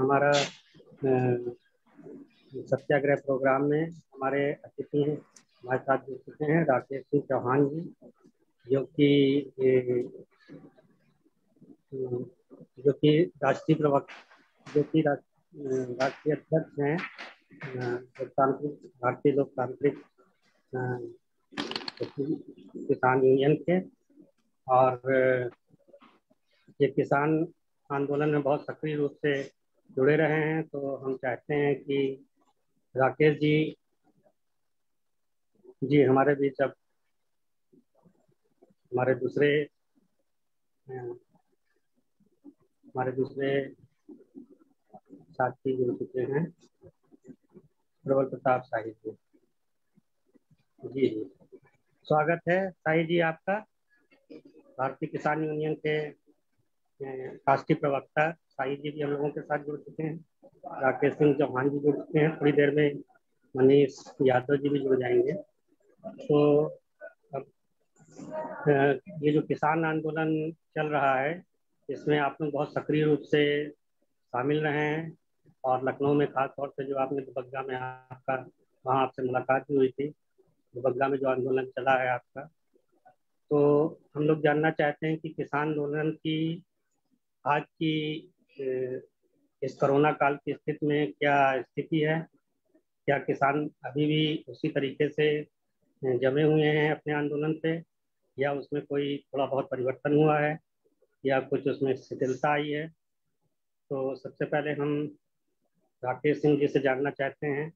हमारा सत्याग्रह प्रोग्राम में हमारे अतिथि हैं, हमारे साथ जुड़ चुके हैं, राकेश सिंह चौहान जी, जो कि जो कि राष्ट्रीय प्रवक्ता, जो कि राष्ट्रीय अध्यक्ष हैं लोकतांत्रिक, भारतीय लोकतांत्रिक किसान यूनियन के और ये किसान आंदोलन में बहुत सक्रिय रूप से जुड़े रहे हैं तो हम चाहते हैं कि राकेश जी जी हमारे बीच अब हमारे दूसरे हमारे दूसरे साथी जुड़ चुके हैं, प्रबल प्रताप शाही जी। जी जी। स्वागत है शाही जी आपका, भारतीय किसान यूनियन के राष्ट्रीय प्रवक्ता साई जी भी हम लोगों के साथ जुड़ चुके हैं। राकेश सिंह चौहान जी जुड़ चुके हैं। थोड़ी देर में मनीष यादव जी भी जुड़ जाएँगे। तो अब ये जो किसान आंदोलन चल रहा है, इसमें आप लोग बहुत सक्रिय रूप से शामिल रहे हैं और लखनऊ में खास तौर से जो आपने दुबग्गा में आपका, वहाँ आपसे मुलाकात भी हुई थी। दुबग्गा में जो आंदोलन चला है आपका। तो हम लोग जानना चाहते हैं कि किसान आंदोलन की आज की इस कोरोना काल की स्थिति में क्या स्थिति है? क्या किसान अभी भी उसी तरीके से जमे हुए हैं अपने आंदोलन पे? या उसमें कोई थोड़ा बहुत परिवर्तन हुआ है? या कुछ उसमें शिथिलता आई है? तो सबसे पहले हम राकेश सिंह जी से जानना चाहते हैं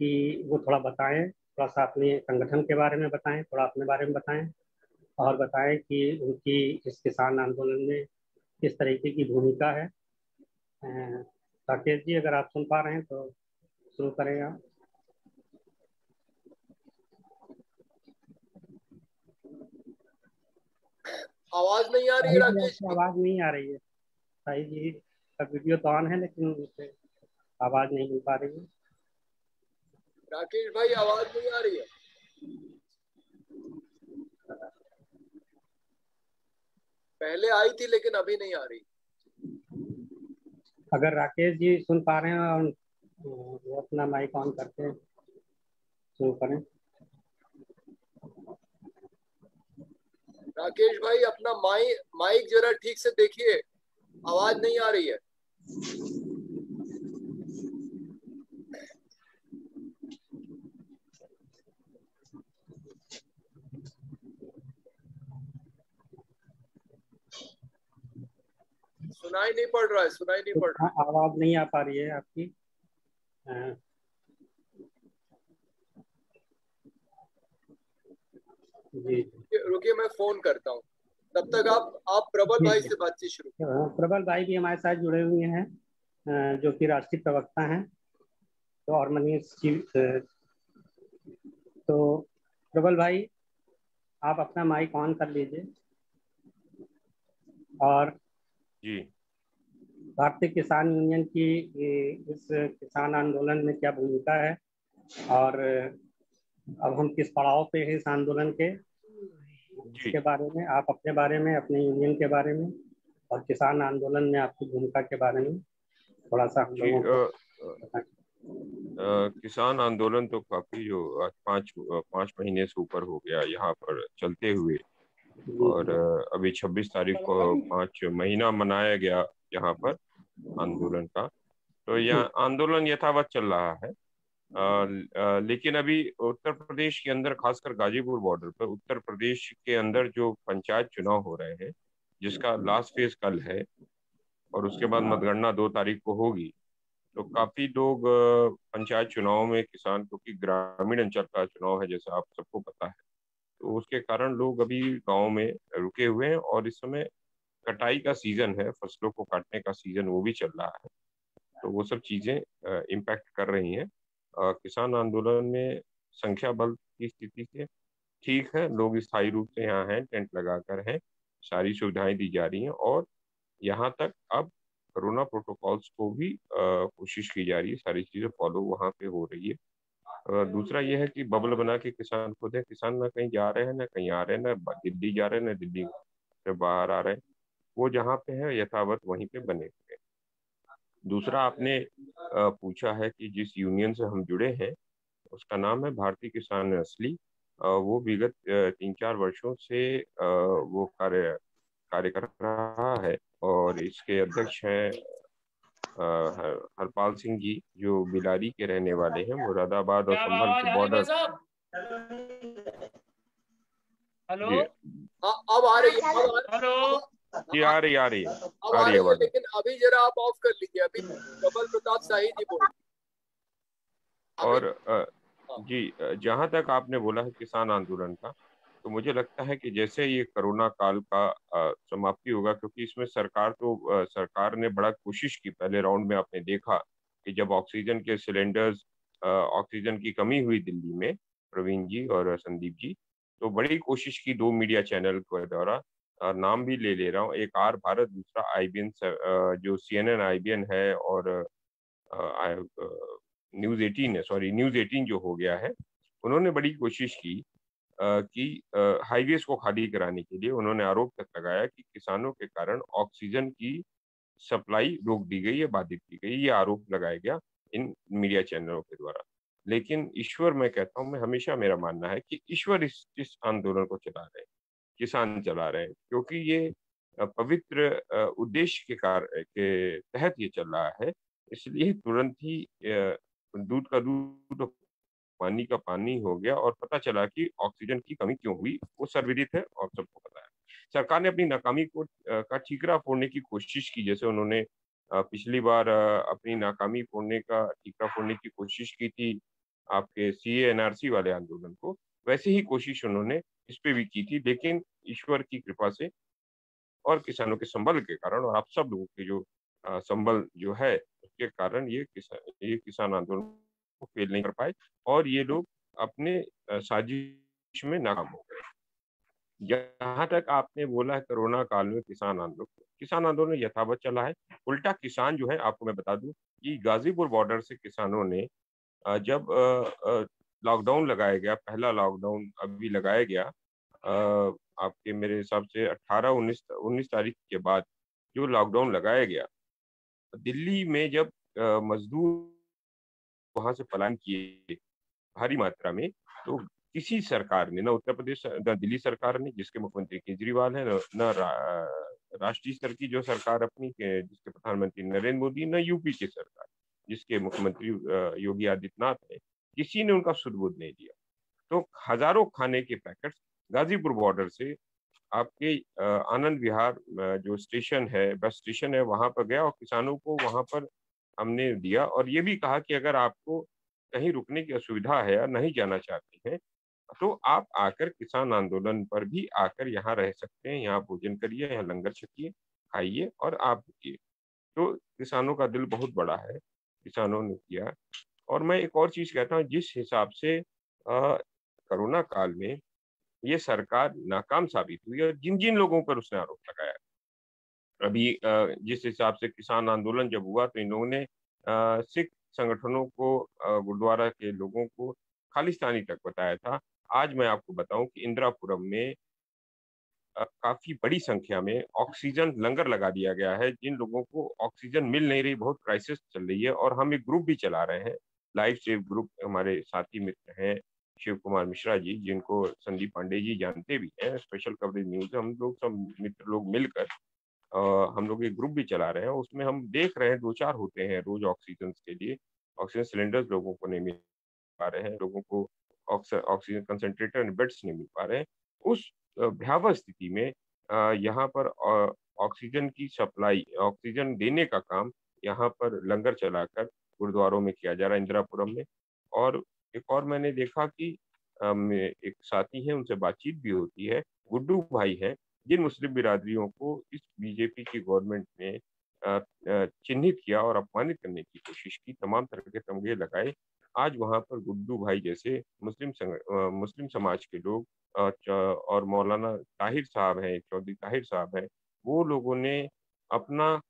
कि वो थोड़ा बताएँ, थोड़ा सा अपने संगठन के बारे में बताएँ, थोड़ा अपने बारे में बताएँ और बताएँ कि उनकी इस किसान आंदोलन में किस तरीके की भूमिका है। राकेश जी अगर आप सुन पा रहे हैं तो शुरू करें आप। आवाज़ नहीं आ रही राकेश आवाज़ नहीं आ रही है। साई जी का वीडियो तो ऑन है लेकिन उसे आवाज़ नहीं मिल पा रही है। राकेश भाई आवाज़ नहीं आ रही है। पहले आई थी लेकिन अभी नहीं आ रही। अगर राकेश जी सुन पा रहे हैं और वो अपना माइक ऑन करते हैं शुरू करें राकेश भाई अपना माइक माइक जरा ठीक से देखिए। आवाज़ नहीं आ रही है। सुनाई नहीं पड़ रहा है सुनाई नहीं पड़ रहा आवाज़ नहीं आ पा रही है आपकी। जी। रुकिए मैं फ़ोन करता हूँ। तब तक आप आप प्रबल भाई से बातचीत शुरू प्रबल भाई भी हमारे साथ जुड़े हुए हैं जो कि राष्ट्रीय प्रवक्ता हैं। तो और मनीष जी तो प्रबल भाई आप अपना माइक ऑन कर लीजिए। और जी। भारतीय किसान यूनियन की इस किसान आंदोलन में क्या भूमिका है? और अब हम किस पड़ाव पे हैं इस आंदोलन के? के बारे में आप अपने बारे में अपने यूनियन के बारे में और किसान आंदोलन में आपकी भूमिका के बारे में थोड़ा सा हम लोगों किसान आंदोलन तो काफ़ी जो आज पाँच पाँच महीने से ऊपर हो गया यहाँ पर चलते हुए। और अभी 26 तारीख को पाँच महीना मनाया गया। यहाँ पर आंदोलन का। तो यह आंदोलन यथावत चल रहा है। आ, आ, लेकिन अभी उत्तर प्रदेश के अंदर खासकर गाजीपुर बॉर्डर पर उत्तर प्रदेश के अंदर जो पंचायत चुनाव हो रहे हैं जिसका लास्ट फ़ेज़ कल है और उसके बाद मतगणना दो तारीख को होगी तो काफ़ी लोग पंचायत चुनाव में किसान क्योंकि ग्रामीण अंचल का चुनाव है जैसा आप सबको पता है तो उसके कारण लोग अभी गाँव में रुके हुए हैं और इस समय कटाई का सीज़न है फ़सलों को काटने का सीज़न वो भी चल रहा है। तो वो सब चीज़ें इम्पैक्ट कर रही हैं। किसान आंदोलन में संख्या बल की स्थिति से ठीक है लोग स्थायी रूप से यहाँ हैं टेंट लगाकर हैं सारी सुविधाएँ दी जा रही हैं और यहाँ तक अब कोरोना प्रोटोकॉल्स को भी कोशिश की जा रही है सारी चीज़ें फॉलो वहाँ पे हो रही है। आ, दूसरा यह है कि बबल बना के किसान खुद है किसान ना कहीं जा रहे हैं ना कहीं आ रहे हैं ना दिल्ली जा रहे हैं ना दिल्ली से बाहर आ रहे हैं। वो जहाँ पे है यथावत वहीं पे बने हुए दूसरा आपने पूछा है कि जिस यूनियन से हम जुड़े हैं उसका नाम है भारतीय किसान असली। वो विगत तीन चार वर्षों से वो कार्य कार्य कर रहा है और इसके अध्यक्ष हैं हरपाल सिंह जी जो बिलारी के रहने वाले हैं मुरादाबाद और संभल के बॉर्डर। हेलो? अब आ रही है। हेलो? जी आ रही आ रही है आ रही है लेकिन अभी जरा आप ऑफ़ कर लीजिए अभी कमल प्रताप शाही जी बोल और हाँ। जी जहाँ तक आपने बोला है किसान आंदोलन का तो मुझे लगता है कि जैसे ये कोरोना काल का समाप्ति होगा क्योंकि इसमें सरकार तो सरकार ने बड़ा कोशिश की पहले राउंड में आपने देखा कि जब ऑक्सीजन के सिलेंडर्स ऑक्सीजन की कमी हुई दिल्ली में प्रवीण जी और संदीप जी तो बड़ी कोशिश की दो मीडिया चैनल के द्वारा नाम भी ले ले रहा हूँ। एक आर भारत, दूसरा आईबीएन जो सी एन एन आई है और न्यूज़ एटीन है सॉरी न्यूज़ एटीन जो हो गया है, उन्होंने बड़ी कोशिश की कि हाईवेज को खाली कराने के लिए उन्होंने आरोप तक लगाया कि किसानों के कारण ऑक्सीजन की सप्लाई रोक दी गई है बाधित की गई, ये आरोप लगाया गया इन मीडिया चैनलों के द्वारा। लेकिन ईश्वर, मैं कहता हूँ, मैं, हमेशा मेरा मानना है कि ईश्वर इस इस आंदोलन को चला रहे हैं। किसान चला रहे हैं, क्योंकि ये पवित्र उद्देश्य के कार्य के तहत ये चल रहा है, इसलिए तुरंत ही दूध का दूध पानी का पानी हो गया और पता चला कि ऑक्सीजन की कमी क्यों हुई, वो सर्वविदित है और सबको पता है। सरकार ने अपनी नाकामी को का ठीकरा फोड़ने की कोशिश की, जैसे उन्होंने पिछली बार अपनी नाकामी फोड़ने का, ठीकरा फोड़ने की कोशिश की थी आपके सी एनआरसी वाले आंदोलन को वैसे ही कोशिश उन्होंने इस पे भी की थी, लेकिन ईश्वर की कृपा से और किसानों के संबल के कारण और आप सब लोगों के जो संबल जो है, उसके कारण ये किसान ये किसान आंदोलन को फेल नहीं कर पाए और ये लोग अपने साजिश में नाकाम हो गए। जहाँ तक आपने बोला है कोरोना काल में किसान आंदोलन किसान आंदोलन यथावत चला है। उल्टा किसान जो है, आपको मैं बता दूँ कि गाजीपुर बॉर्डर से किसानों ने जब लॉकडाउन लगाया गया, पहला लॉकडाउन अभी लगाया गया आपके मेरे हिसाब से 18 19 19 तारीख के बाद जो लॉकडाउन लगाया गया। दिल्ली में जब मजदूर वहाँ से पलायन किए भारी मात्रा में तो किसी सरकार ने, न उत्तर प्रदेश, न दिल्ली सरकार ने, जिसके मुख्यमंत्री केजरीवाल है, न राष्ट्रीय स्तर की जो सरकार अपनी जिसके प्रधानमंत्री नरेंद्र मोदी, न यूपी की सरकार, जिसके मुख्यमंत्री योगी आदित्यनाथ है किसी ने उनका सुदबुद नहीं दिया। तो हज़ारों खाने के पैकेट्स गाजीपुर बॉर्डर से आपके आनंद विहार जो स्टेशन है, बस स्टेशन है, वहाँ पर गया और किसानों को वहाँ पर हमने दिया और ये भी कहा कि अगर आपको कहीं रुकने की असुविधा है या नहीं जाना चाहते हैं तो आप आकर किसान आंदोलन पर भी आकर यहाँ रह सकते हैं। यहाँ भोजन करिए, यहाँ लंगर छकिए, खाइए और आप रुकिए। तो किसानों का दिल बहुत बड़ा है, किसानों ने किया। और मैं एक और चीज़ कहता हूँ, जिस हिसाब से कोरोना काल में ये सरकार नाकाम साबित हुई और जिन जिन लोगों पर उसने आरोप लगाया। अभी जिस हिसाब से किसान आंदोलन जब हुआ तो इन लोगों ने सिख संगठनों को गुरुद्वारा के लोगों को खालिस्तानी तक बताया था। आज मैं आपको बताऊँ कि इंदिरापुरम में काफ़ी बड़ी संख्या में ऑक्सीजन लंगर लगा दिया गया है। जिन लोगों को ऑक्सीजन मिल नहीं रही, बहुत क्राइसिस चल रही है और हम एक ग्रुप भी चला रहे हैं। लाइफ सेव ग्रुप हमारे साथी मित्र हैं शिव कुमार मिश्रा जी, जिनको संदीप पांडे जी जानते भी हैं। स्पेशल कवरेज न्यूज़ हम लोग सब मित्र लोग मिलकर हम लोग एक ग्रुप भी चला रहे हैं। उसमें हम देख रहे हैं दो चार होते हैं रोज ऑक्सीजन के लिए। ऑक्सीजन सिलेंडर्स लोगों को नहीं मिल पा रहे हैं, लोगों को ऑक्सीजन कंसेंट्रेटर बेड्स नहीं मिल पा रहे हैं। उस भयावह स्थिति में यहाँ पर ऑक्सीजन की सप्लाई ऑक्सीजन देने का काम यहाँ पर लंगर चलाकर गुरुद्वारों में किया जा रहा है, इंदिरापुरम में। और एक और मैंने देखा कि एक साथी है, उनसे बातचीत भी होती है। गुड्डू भाई है, जिन मुस्लिम बिरादरियों को इस बीजेपी की गवर्नमेंट ने चिन्हित किया और अपमानित करने की कोशिश की, तमाम तरह के तमगे लगाए। आज वहाँ पर गुड्डू भाई जैसे मुस्लिम मुस्लिम समाज के लोग और मौलाना ताहिर साहब हैं चौधरी ताहिर साहब हैं, वो लोगों ने अपना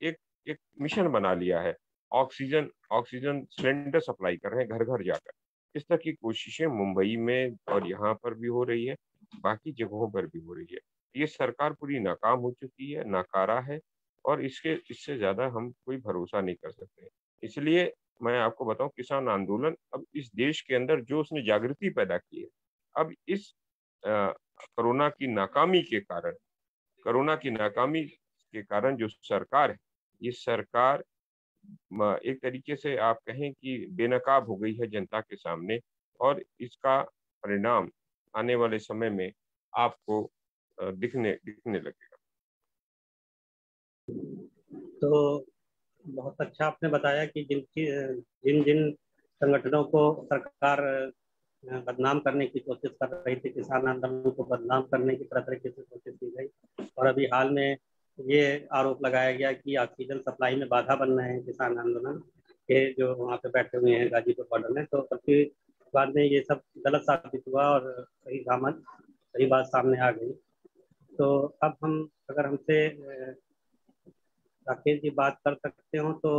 एक एक मिशन बना लिया है। ऑक्सीजन ऑक्सीजन सिलेंडर सप्लाई कर रहे हैं घर घर जाकर। इस तरह की कोशिशें मुंबई में और यहाँ पर भी हो रही है, बाकी जगहों पर भी हो रही है। ये सरकार पूरी नाकाम हो चुकी है, नाकारा है और इसके, इससे ज़्यादा हम कोई भरोसा नहीं कर सकते। इसलिए मैं आपको बताऊँ, किसान आंदोलन अब इस देश के अंदर जो उसने जागृति पैदा की है, अब इस कोरोना की नाकामी के कारण, कोरोना की नाकामी के कारण जो सरकार है, ये सरकार एक तरीके से आप कहें कि बेनकाब हो गई है जनता के सामने और इसका परिणाम आने वाले समय में आपको दिखने दिखने लगेगा। तो बहुत अच्छा आपने बताया कि जिन जिन जिन संगठनों को सरकार बदनाम करने की कोशिश कर रही थी, किसान आंदोलन को बदनाम करने की तरह तरीके से कोशिश की गई और अभी हाल में ये आरोप लगाया गया कि ऑक्सीजन सप्लाई में बाधा बन रहे हैं किसान आंदोलन के जो वहाँ पे बैठे हुए हैं गाजीपुर बॉर्डर में। तो सबके बाद में ये सब गलत साबित हुआ और सही दामद सही बात सामने आ गई। तो अब हम अगर हमसे राकेश जी बात कर सकते हो तो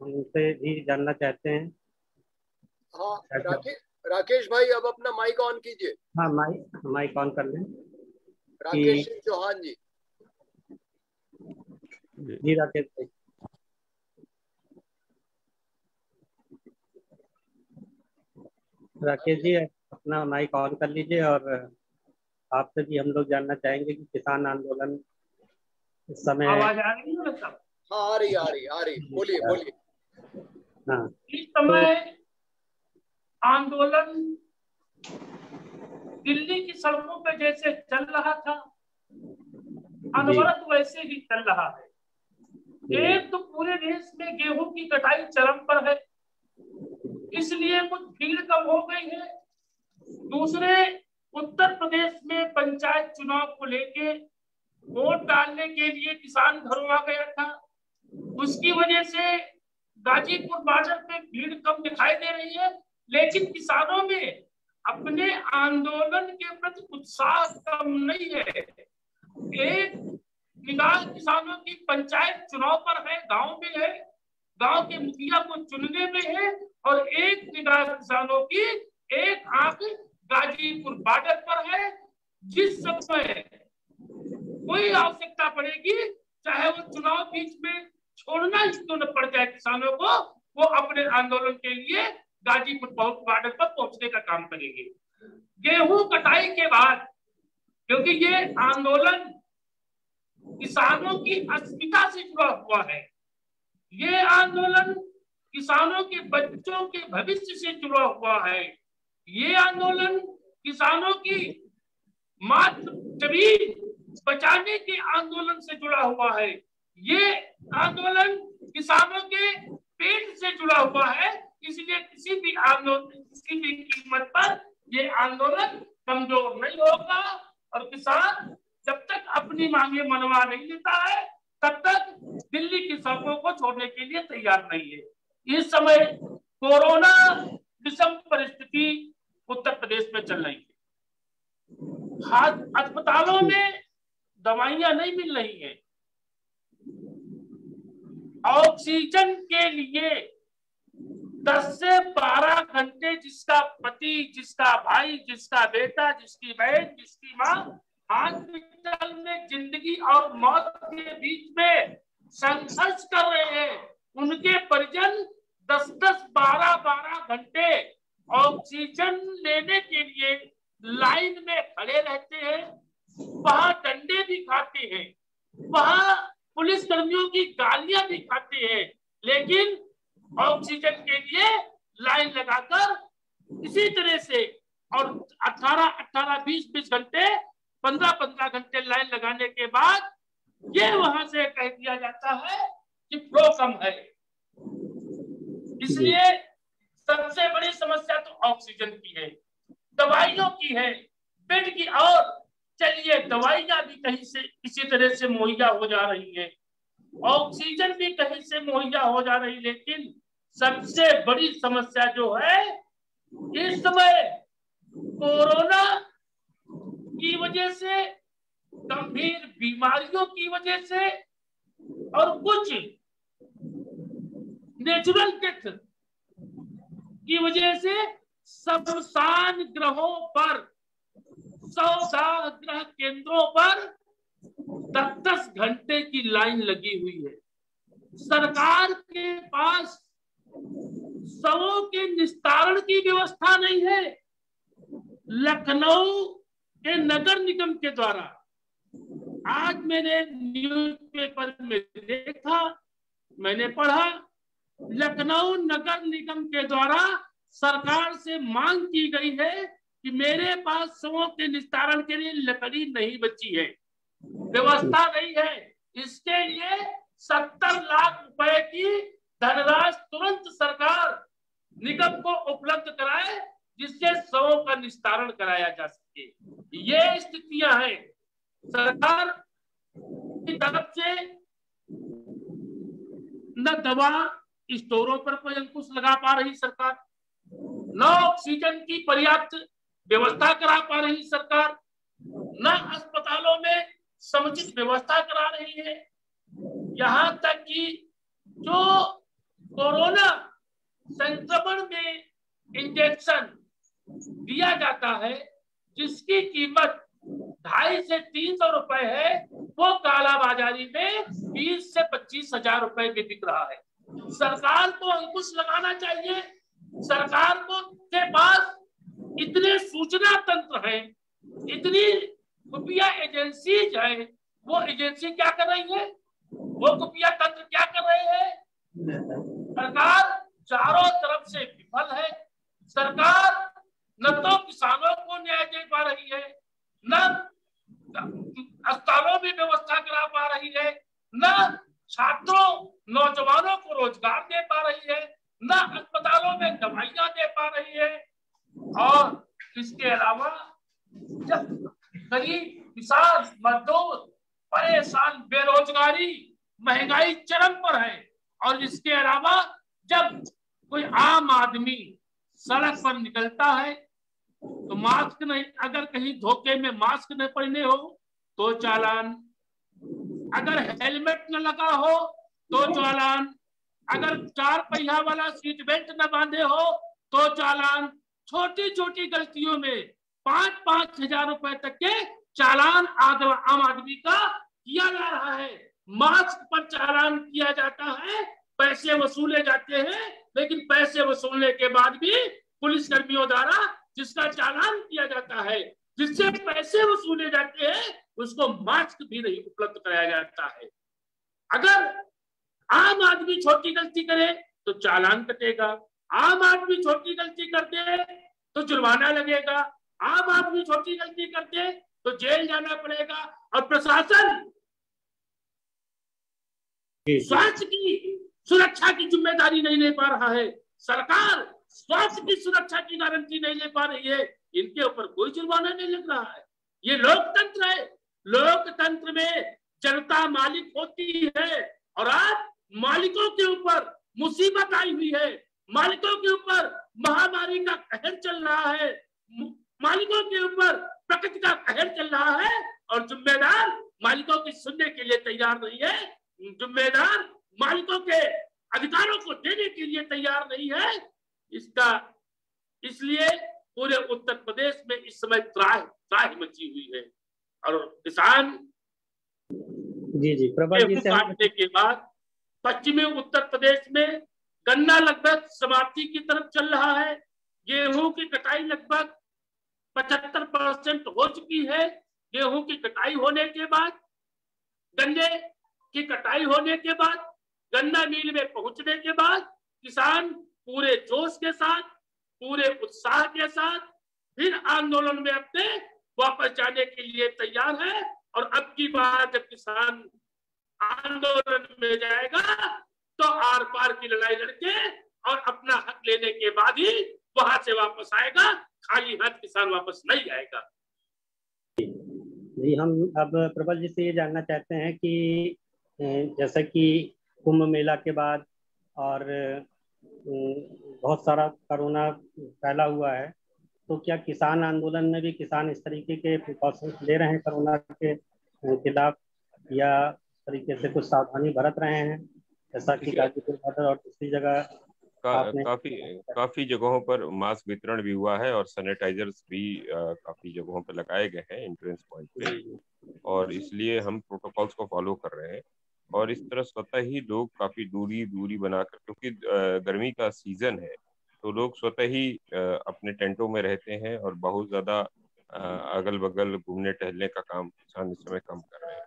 हम उनसे भी जानना चाहते हैं। हाँ राकेश राकेश भाई अब अपना माइक ऑन कीजिए। हाँ माइक माइक ऑन कर लें। राकेश चौहान जी। जी राकेश भाई राकेश जी अपना माइक ऑन कर लीजिए और आपसे भी हम लोग जानना चाहेंगे कि किसान आंदोलन इस समय आवाज़ आ रही है हाँ आ रही आ रही आ रही बोलिए बोलिए। हाँ। इस समय आंदोलन दिल्ली की सड़कों पे जैसे चल रहा था अनवरत वैसे ही चल रहा है। एक तो पूरे देश में गेहूँ की कटाई चरम पर है। इसलिए कुछ भीड़ कम हो गई है। दूसरे, उत्तर प्रदेश में पंचायत चुनाव को लेके वोट डालने के लिए किसान घरों आ गया था। उसकी वजह से गाजीपुर बाज़ार पे भीड़ कम दिखाई दे रही है, लेकिन किसानों में अपने आंदोलन के प्रति उत्साह कम नहीं है। एक निगाह किसानों की पंचायत चुनाव पर है, गाँव में है, गाँव के मुखिया को चुनने में है और एक निगाह किसानों की एक आँख गाजीपुर बॉर्डर पर है। जिस समय कोई आवश्यकता पड़ेगी, चाहे वो चुनाव बीच में छोड़ना ही क्यों न पड़ जाए किसानों को, वो अपने आंदोलन के लिए गाजीपुर बॉर्डर पर पहुँचने का काम करेंगे। गेहूँ कटाई के बाद, क्योंकि ये आंदोलन किसानों की अस्मिता से जुड़ा हुआ है। ये आंदोलन किसानों के बच्चों के भविष्य से जुड़ा हुआ है। ये आंदोलन किसानों की मात्र बचाने के आंदोलन से जुड़ा हुआ है। ये आंदोलन किसानों के पेट से जुड़ा हुआ है, इसलिए किसी भी आंदोलन, किसी भी कीमत पर ये आंदोलन कमज़ोर नहीं होगा और किसान जब तक अपनी मांगे मनवा नहीं लेता है, तब तक दिल्ली की सड़कों को छोड़ने के लिए तैयार नहीं है। इस समय कोरोना विषम परिस्थिति उत्तर प्रदेश में चल रही है। अस्पतालों में दवाइयाँ नहीं मिल रही है। ऑक्सीजन के लिए दस से बारह घंटे जिसका पति, जिसका भाई, जिसका बेटा, जिसकी बहन, जिसकी माँ हॉस्पिटल में ज़िंदगी और मौत के बीच में संघर्ष कर रहे हैं। उनके परिजन दस दस बारह बारह घंटे ऑक्सीजन लेने के लिए लाइन में खड़े रहते हैं। वहाँ डंडे भी खाते हैं। वहाँ पुलिस कर्मियों की गालियाँ भी खाते हैं। लेकिन ऑक्सीजन के लिए लाइन लगाकर इसी तरह से और 18 18 20 20 घंटे 15 15 घंटे लाइन लगाने के बाद ये वहाँ से कह दिया जाता है कि फ्लो कम है। इसलिए सबसे बड़ी समस्या तो ऑक्सीजन की है, दवाइयों की है। बेड की और चलिए, दवाइयाँ भी कहीं से इसी तरह से मुहैया हो जा रही है। ऑक्सीजन भी कहीं से मुहैया हो जा रही, लेकिन सबसे बड़ी समस्या जो है, इस समय कोरोना की वजह से, गंभीर बीमारियों की वजह से, और कुछ नेचुरल डेथ की वजह से शमशान ग्रहों पर सौ ग्रह केंद्रों पर दस दस घंटे की लाइन लगी हुई है। सरकार के पास शवों के निस्तारण की व्यवस्था नहीं है। लखनऊ के नगर निगम के द्वारा आज मैंने न्यूज़पेपर में देखा, मैंने पढ़ा, लखनऊ नगर निगम के द्वारा सरकार से मांग की गई है कि मेरे पास शवों के निस्तारण के लिए लकड़ी नहीं बची है। व्यवस्था नहीं है। इसके लिए सत्तर लाख रुपए की धनराशि तुरंत सरकार निगम को उपलब्ध कराए, जिससे शवों का निस्तारण कराया जा सके। ये स्थितियाँ हैं। सरकार की तरफ़ से न दवा स्टोरों पर कोई अंकुश लगा पा रही सरकार, न ऑक्सीजन की पर्याप्त व्यवस्था करा पा रही सरकार, न अस्पतालों में समुचित व्यवस्था करा रही है। यहाँ तक कि जो कोरोना संक्रमण में इंजेक्शन दिया जाता है जिसकी कीमत ढाई से तीन सौ रुपए है, वो काला बाजारी में बीस से पच्चीस हज़ार रुपए में बिक रहा है। सरकार को अंकुश लगाना चाहिए। सरकार को के पास इतने सूचना तंत्र है, इतनी खुफिया एजेंसीज है, वो एजेंसी क्या कर रही है? वो खुफिया तंत्र क्या कर रहे हैं? सरकार चारों तरफ़ से विफल है। सरकार न तो किसानों को न्याय दे पा रही है, न अस्पतालों में व्यवस्था करा पा रही है, न छात्रों, नौजवानों को रोज़गार दे पा रही है, न अस्पतालों में दवाइयाँ दे पा रही है। और इसके अलावा जब गरीब, किसान, मजदूर, परेशान, बेरोजगारी, महँगाई चरम पर है, और इसके अलावा जब कोई आम आदमी सड़क पर निकलता है तो मास्क नहीं, अगर कहीं धोखे में मास्क न पहने हो तो चालान। अगर हेलमेट न लगा हो तो चालान। अगर चार पहिया वाला सीट बेल्ट न बांधे हो तो चालान। छोटी छोटी गलतियों में पाँच पाँच हज़ार रुपए तक के चालान आम आदमी का किया जा रहा है। मास्क पर चालान किया जाता है, पैसे वसूले जाते हैं, लेकिन पैसे वसूलने के बाद भी पुलिस कर्मियों द्वारा जिसका चालान किया जाता है जिससे पैसे वसूले जाते हैं उसको मास्क भी नहीं उपलब्ध कराया जाता है। अगर आम आदमी छोटी गलती करे तो चालान कटेगा। आम आदमी छोटी गलती करते तो जुर्माना लगेगा। आम आदमी छोटी गलती करते तो जेल जाना पड़ेगा। और प्रशासन स्वास्थ्य की सुरक्षा की ज़िम्मेदारी नहीं ले पा रहा है। सरकार स्वास्थ्य की सुरक्षा की गारंटी नहीं ले पा रही है। इनके ऊपर कोई जुर्माना नहीं लग रहा है। ये लोकतंत्र है। लोकतंत्र में जनता मालिक होती है और आज मालिकों के ऊपर मुसीबत आई हुई है। मालिकों के ऊपर महामारी का कहर चल रहा है। मालिकों के ऊपर प्रकृति का कहर चल रहा है और जिम्मेदार मालिकों की सुनने के लिए तैयार नहीं है। जिम्मेदार मालिकों के अधिकारों को देने के लिए तैयार नहीं है। इसका इसलिए पूरे उत्तर प्रदेश में इस समय त्राह त्राह मची हुई है। और किसान जी जी काटने के बाद पश्चिमी उत्तर प्रदेश में गन्ना लगभग समाप्ति की तरफ़ चल रहा है। गेहूँ की कटाई लगभग पचहत्तर परसेंट हो चुकी है। गेहूँ की कटाई होने के बाद गन्ने की कटाई होने के बाद गन्ना मिल में पहुँचने के बाद किसान पूरे जोश के साथ, पूरे उत्साह के साथ, फिर आंदोलन में अपने वापस जाने के लिए तैयार है। और अब की बार जब किसान आंदोलन में जाएगा तो आर पार की लड़ाई लड़के और अपना हक लेने के बाद ही वहाँ से वापस आएगा। खाली हाथ किसान वापस नहीं आएगा। जी, हम अब प्रबल जी से ये जानना चाहते हैं कि जैसा कि कुंभ मेला के बाद और बहुत सारा कोरोना फैला हुआ है। तो क्या किसान आंदोलन में भी किसान इस तरीके के प्रिकॉशंस ले रहे हैं कोरोना के खिलाफ? या तरीके से कुछ सावधानी बरत रहे हैं? जैसा कि गाजीपुर बॉर्डर और दूसरी जगह का, काफ़ी काफ़ी जगहों पर मास्क वितरण भी हुआ है और सैनिटाइजर्स भी आ, काफ़ी जगहों पर लगाए गए हैं एंट्रेंस पॉइंट पे। और इसलिए हम प्रोटोकॉल्स को फॉलो कर रहे हैं। और इस तरह स्वतः ही लोग काफ़ी दूरी दूरी बनाकर, क्योंकि गर्मी का सीज़न है तो लोग स्वतः ही अपने टेंटों में रहते हैं और बहुत ज़्यादा अगल बगल घूमने टहलने का काम किसान इस समय कम कर रहे हैं।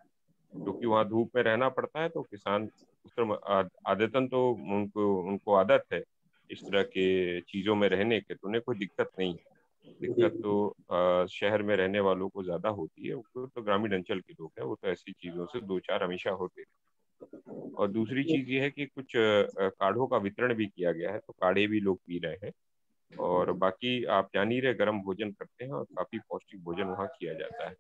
क्योंकि वहाँ धूप में रहना पड़ता है तो किसान उस तरह आदतन तो उनको उनको आदत है इस तरह के चीज़ों में रहने के तो उन्हें कोई दिक्कत नहीं है। दिक्कत तो शहर में रहने वालों को ज़्यादा होती है तो ग्रामीण अंचल के लोग हैं, वो तो ऐसी चीज़ों से दो चार हमेशा होते हैं। और दूसरी चीज़ ये है कि कुछ काढ़ों का वितरण भी किया गया है तो काढ़े भी लोग पी रहे हैं। और बाकी आप जान ही रहे गर्म भोजन करते हैं और काफ़ी पौष्टिक भोजन वहाँ किया जाता है।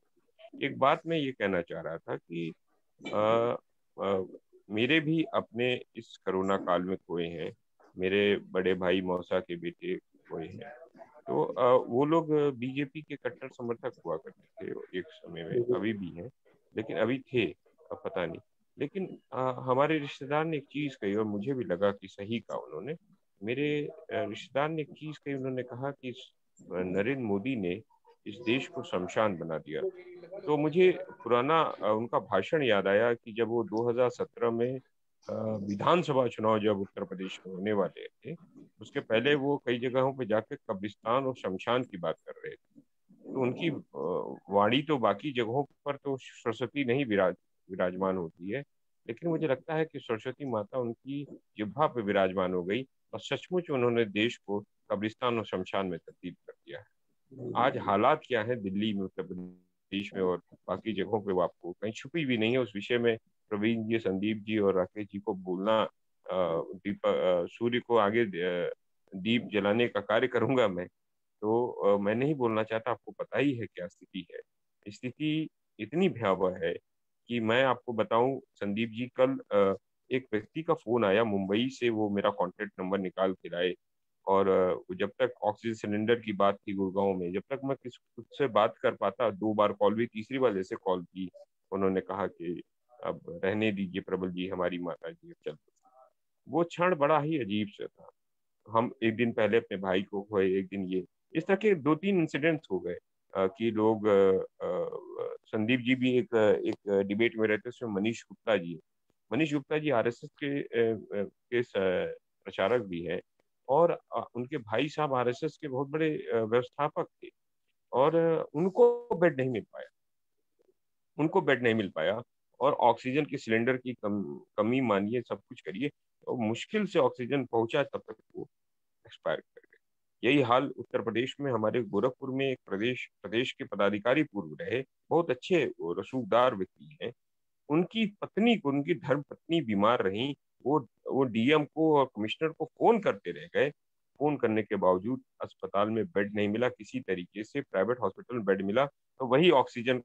एक बात मैं ये कहना चाह रहा था कि आ, आ, मेरे भी अपने इस कोरोना काल में खोए हैं मेरे बड़े भाई मौसा के बेटे खोए हैं तो आ, वो लोग बीजेपी के कट्टर समर्थक हुआ करते थे एक समय में अभी भी हैं लेकिन अभी थे अब पता नहीं। लेकिन आ, हमारे रिश्तेदार ने एक चीज़ कही और मुझे भी लगा कि सही कहा उन्होंने। मेरे रिश्तेदार ने एक चीज़ कही उन्होंने कहा कि नरेंद्र मोदी ने इस देश को शमशान बना दिया। तो मुझे पुराना उनका भाषण याद आया कि जब वो 2017 में विधानसभा चुनाव जब उत्तर प्रदेश में होने वाले थे उसके पहले वो कई जगहों पे जाकर कब्रिस्तान और शमशान की बात कर रहे थे। तो उनकी वाणी तो बाकी जगहों पर तो सरस्वती नहीं विराज विराजमान होती है। लेकिन मुझे लगता है कि सरस्वती माता उनकी जिब्हा पे विराजमान हो गई और सचमुच उन्होंने देश को कब्रिस्तान और शमशान में तब्दील कर दिया है। आज हालात क्या है दिल्ली में उत्तर प्रदेश में और बाकी जगहों पे वो आपको कहीं छुपी भी नहीं है। उस विषय में प्रवीण जी संदीप जी और राकेश जी को बोलना दीपक सूर्य को आगे दीप जलाने का कार्य करूँगा मैं तो मैं नहीं बोलना चाहता। आपको पता ही है क्या स्थिति है। स्थिति इतनी भयावह है कि मैं आपको बताऊँ, संदीप जी, कल एक व्यक्ति का फ़ोन आया मुंबई से, वो मेरा कॉन्टेक्ट नंबर निकाल के लाए और जब तक ऑक्सीजन सिलेंडर की बात थी गुड़गांव में, जब तक मैं किस से बात कर पाता, दो बार कॉल भी तीसरी बार जैसे कॉल की, उन्होंने कहा कि, अब रहने दीजिए प्रबल जी, हमारी माता जी, चल। वो क्षण बड़ा ही अजीब से था। हम एक दिन पहले अपने भाई को खोए एक दिन ये, इस तरह के दो तीन इंसिडेंट्स हो गए। कि लोग संदीप जी भी एक एक डिबेट में रहते उसमें मनीष गुप्ता जी मनीष गुप्ता जी आरएसएस के के प्रचारक भी है और उनके भाई साहब आरएसएस के बहुत बड़े व्यवस्थापक थे और उनको बेड नहीं मिल पाया। उनको बेड नहीं मिल पाया और ऑक्सीजन के सिलेंडर की कम, कमी मानिए सब कुछ करिए और मुश्किल से ऑक्सीजन पहुँचा तब तक वो एक्सपायर कर यही हाल उत्तर प्रदेश में, हमारे गोरखपुर में एक प्रदेश प्रदेश के पदाधिकारी पूर्व रहे, बहुत अच्छे रसूखदार व्यक्ति हैं। उनकी पत्नी को, उनकी धर्म पत्नी बीमार रही, वो वो डीएम को और कमिश्नर को फ़ोन करते रह गए। फ़ोन करने के बावजूद अस्पताल में बेड नहीं मिला, किसी तरीके से प्राइवेट हॉस्पिटल में बेड मिला तो वही ऑक्सीजन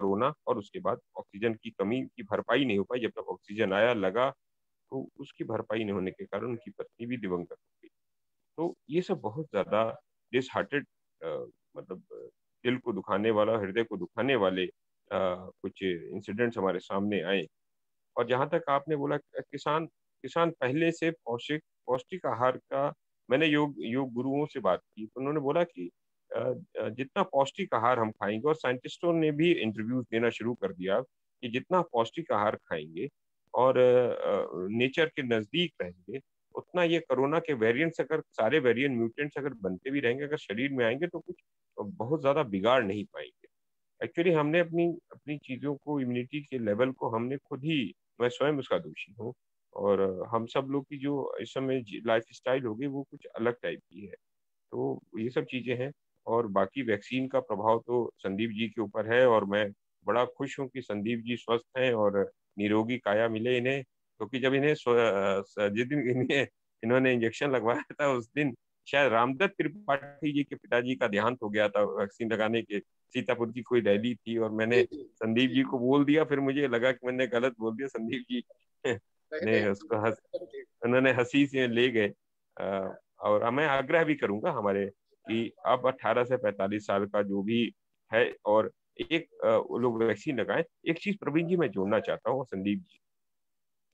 रोना और उसके बाद ऑक्सीजन की कमी, की भरपाई नहीं हो पाई। जब तक ऑक्सीजन आया, लगा तो उसकी भरपाई नहीं होने के कारण उनकी पत्नी भी दिवंगत तो ये सब बहुत ज़्यादा डिसहार्टेड मतलब दिल को दुखाने वाला हृदय को दुखाने वाले आ, कुछ इंसिडेंट्स हमारे सामने आए। और जहाँ तक आपने बोला किसान किसान पहले से पौष्टिक पौष्टिक आहार का मैंने योग योग गुरुओं से बात की तो उन्होंने बोला कि जितना पौष्टिक आहार हम खाएँगे और साइंटिस्टों ने भी इंटरव्यूज़ देना शुरू कर दिया कि जितना पौष्टिक आहार खाएँगे और नेचर के नज़दीक रहेंगे उतना ये कोरोना के वेरिएंट्स अगर, सारे वेरिएंट म्यूटेंट्स अगर बनते भी रहेंगे, अगर शरीर में आएँगे तो कुछ बहुत ज़्यादा बिगाड़ नहीं पाएँगे। एक्चुअली हमने अपनी अपनी चीज़ों को इम्यूनिटी के लेवल को हमने खुद ही, मैं स्वयं उसका दोषी हूँ। और हम सब लोग की जो इस समय लाइफ स्टाइल होगी वो कुछ अलग टाइप की है। तो ये सब चीज़ें हैं और बाकी वैक्सीन का प्रभाव तो संदीप जी के ऊपर है और मैं बड़ा खुश हूँ कि संदीप जी स्वस्थ हैं और निरोगी काया मिले इन्हें। क्योंकि जब इन्हें जिस दिन इन्हें इन्होंने इंजेक्शन लगवाया था उस दिन शायद रामदत्त त्रिपाठी जी के पिताजी का देहांत हो गया था वैक्सीन लगाने के सीतापुर की कोई रैली थी और मैंने संदीप जी को बोल दिया फिर मुझे लगा कि मैंने गलत बोल दिया संदीप जी ने उसको हस उन्होंने हँसी से ले गए और मैं आग्रह भी करूँगा हमारे कि अब 18 से 45 साल का जो भी है और एक लोग वैक्सीन लगाएँ एक चीज़ प्रवीण जी मैं जोड़ना चाहता हूँ संदीप जी।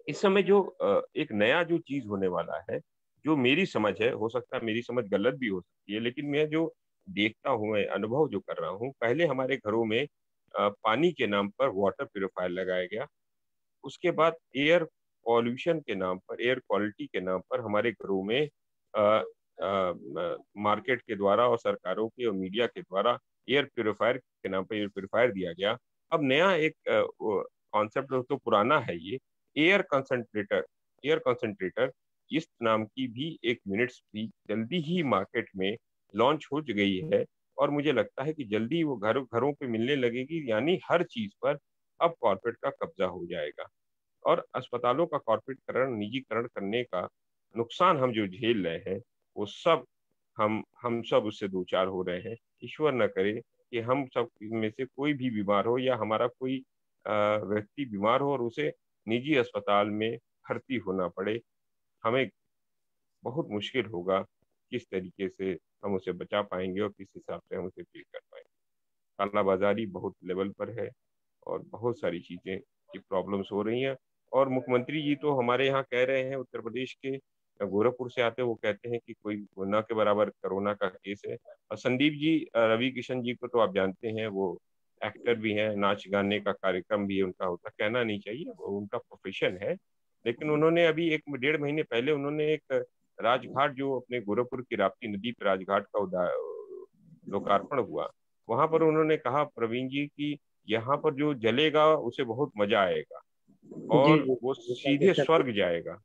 इस समय जो एक नया जो चीज़ होने वाला है जो मेरी समझ है हो सकता है मेरी समझ गलत भी हो सकती है लेकिन मैं जो देखता हूँ मैं अनुभव जो कर रहा हूँ पहले हमारे घरों में पानी के नाम पर वाटर प्योरीफायर लगाया गया। उसके बाद एयर पॉल्यूशन के नाम पर एयर क्वालिटी के नाम पर हमारे घरों में आ, आ, मार्केट के द्वारा और सरकारों के और मीडिया के द्वारा एयर प्योरीफायर के नाम पर एयर प्योरीफायर दिया गया। अब नया एक कॉन्सेप्ट तो पुराना है ये एयर कंसंट्रेटर एयर कंसंट्रेटर इस नाम की भी एक मिनट्स भी जल्दी ही मार्केट में लॉन्च हो गई है और मुझे लगता है कि जल्दी वो घर, घरों पे मिलने लगेगी, यानी हर चीज़ पर अब कॉर्पोरेट का कब्जा हो जाएगा। और अस्पतालों का कॉर्पोरेटकरण निजीकरण करने का नुकसान हम जो झेल रहे हैं, वो सब हम हम सब उससे दो चार हो रहे हैं। ईश्वर न करे कि हम सब में से कोई भी बीमार हो या हमारा कोई व्यक्ति बीमार हो और उसे निजी अस्पताल में भर्ती होना पड़े। हमें बहुत मुश्किल होगा किस तरीके से हम उसे बचा पाएँगे और किस हिसाब से हम उसे फील कर पाएँगे। कालाबाजारी बहुत लेवल पर है और बहुत सारी चीज़ें की प्रॉब्लम्स हो रही हैं। और मुख्यमंत्री जी तो हमारे यहाँ कह रहे हैं, उत्तर प्रदेश के गोरखपुर से आते वो कहते हैं कि कोई न के बराबर कोरोना का केस है। और संदीप जी रवि किशन जी को तो आप जानते हैं, वो एक्टर भी हैं नाच गाने का कार्यक्रम भी उनका होता कहना नहीं चाहिए वो उनका प्रोफेशन है। लेकिन उन्होंने अभी एक डेढ़ महीने पहले उन्होंने एक राजघाट जो अपने गोरखपुर की राप्ती नदी पर राजघाट का लोकार्पण हुआ वहाँ पर उन्होंने कहा प्रवीण जी की यहाँ पर जो जलेगा उसे बहुत मज़ा आएगा और वो सीधे स्वर्ग जाएगा।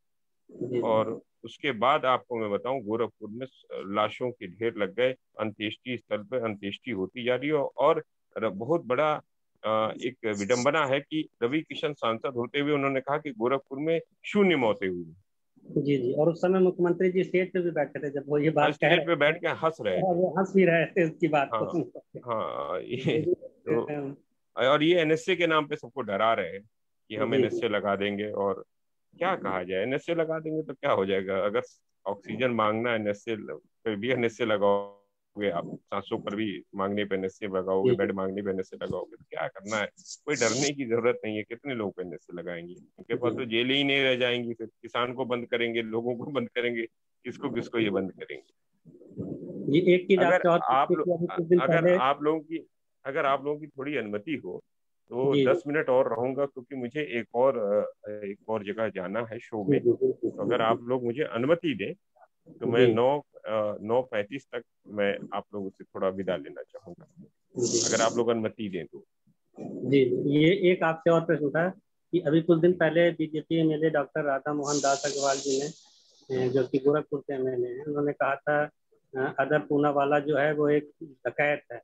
और उसके बाद आपको मैं बताऊँ गोरखपुर में लाशों के ढेर लग गए अंत्येष्टि स्थल पर अंत्येष्टि होती जा रही है और बहुत बड़ा एक विडंबना है कि रवि किशन सांसद होते हुए उन्होंने कहा कि गोरखपुर में शून्य मौतें हुई। जी जी। और उस समय मुख्यमंत्री जी स्टेज पे भी बैठे थे जब वो ये बात स्टेज पे बैठ के हंस रहे थे वो हंस भी रहे थे उसकी बात हाँ, हाँ ये तो, और ये एनएसए के नाम पे सबको डरा रहे हैं कि हम एनएसए लगा देंगे और क्या कहा जाए एनएसए लगा देंगे तो क्या हो जाएगा? अगर ऑक्सीजन मांगना एनएसए भी एनएसए लगाओगे आप सांसों पर भी मांगने पे से लगाओगे बेड मांगने पे एनएसए लगाओगे तो क्या करना है? कोई डरने की ज़रूरत नहीं है कितने लोग से लगाएँगे? उनके पास तो जेल ही नहीं रह जाएँगी फिर किसान को बंद करेंगे लोगों को बंद करेंगे किसको किसको ये बंद करेंगे? ये एक चीज़ अगर आप अगर आप लोगों की अगर आप लोगों की थोड़ी अनुमति हो तो दस मिनट और रहूँगा क्योंकि मुझे एक और एक और जगह जाना है शो में। तो अगर आप लोग मुझे अनुमति दें तो मैं नौ नौ पैंतीस तक मैं आप लोगों से थोड़ा विदा लेना चाहूँगा। अगर आप लोग अनुमति दें तो। जी ये एक आपसे और प्रश्न था कि अभी कुछ दिन पहले BJP MLA doctor Radha Mohan Das Agarwal ji ने जो कि गोरखपुर के एमएलए हैं। उन्होंने कहा था अदर पूना वाला जो है वो एक डकैत है।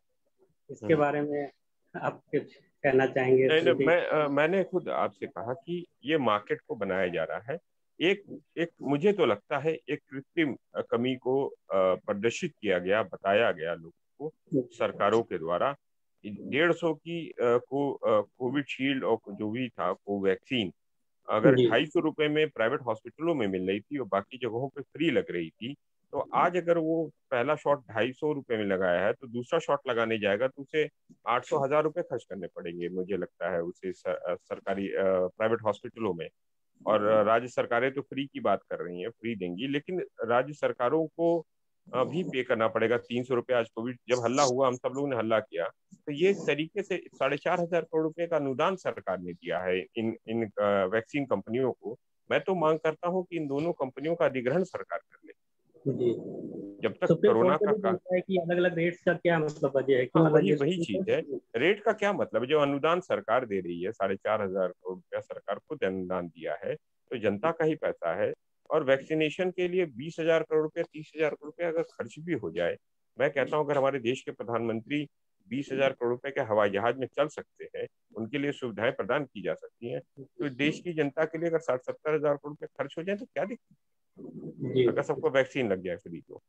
इसके हम्म। बारे में आप कुछ कहना चाहेंगे? नहीं, नहीं, मैं आ, मैंने खुद आपसे कहा कि ये मार्केट को बनाया जा रहा है। एक एक मुझे तो लगता है एक कृत्रिम कमी को प्रदर्शित किया गया बताया गया लोगों को सरकारों के द्वारा। डेढ़ सौ की को कोविड शील्ड और जो भी था कोवैक्सीन अगर ढाई सौ रुपए में प्राइवेट हॉस्पिटलों में मिल रही थी और बाकी जगहों पे फ्री लग रही थी तो आज अगर वो पहला शॉट ढाई सौ रुपए में लगाया है तो दूसरा शॉट लगाने जाएगा तो उसे आठ सौ हज़ार रुपए खर्च करने पड़ेंगे मुझे लगता है उसे सर, सरकारी प्राइवेट हॉस्पिटलों में। और राज्य सरकारें तो फ्री की बात कर रही हैं, फ्री देंगी, लेकिन राज्य सरकारों को भी पे करना पड़ेगा, तीन सौ रुपये आज कोविड जब हल्ला हुआ, हम सब लोगों ने हल्ला किया तो ये तरीके से साढ़े चार हज़ार करोड़ रुपए का अनुदान सरकार ने दिया है इन इन वैक्सीन कंपनियों को। मैं तो मांग करता हूँ कि इन दोनों कंपनियों का अधिग्रहण सरकार कर ले। जब तक कोरोना का का है कि अलग अलग रेट्स का क्या मतलब वजह है क्यों हाँ, वही वही चीज़ है? रेट का क्या मतलब जो अनुदान सरकार दे रही है साढ़े चार हज़ार करोड़ रुपया सरकार खुद अनुदान दिया है तो जनता का ही पैसा है। और वैक्सीनेशन के लिए बीस हज़ार करोड़ रुपया तीस हज़ार करोड़ रुपया अगर खर्च भी हो जाए मैं कहता हूँ अगर हमारे देश के प्रधानमंत्री बीस हज़ार करोड़ रुपए के हवाई जहाज़ में चल सकते हैं उनके लिए सुविधाएँ प्रदान की जा सकती हैं तो देश की जनता के लिए अगर साठ सत्तर हज़ार करोड़ रुपए खर्च हो जाए तो क्या दिक्कत अगर सबको वैक्सीन लग जाए फ्री तो।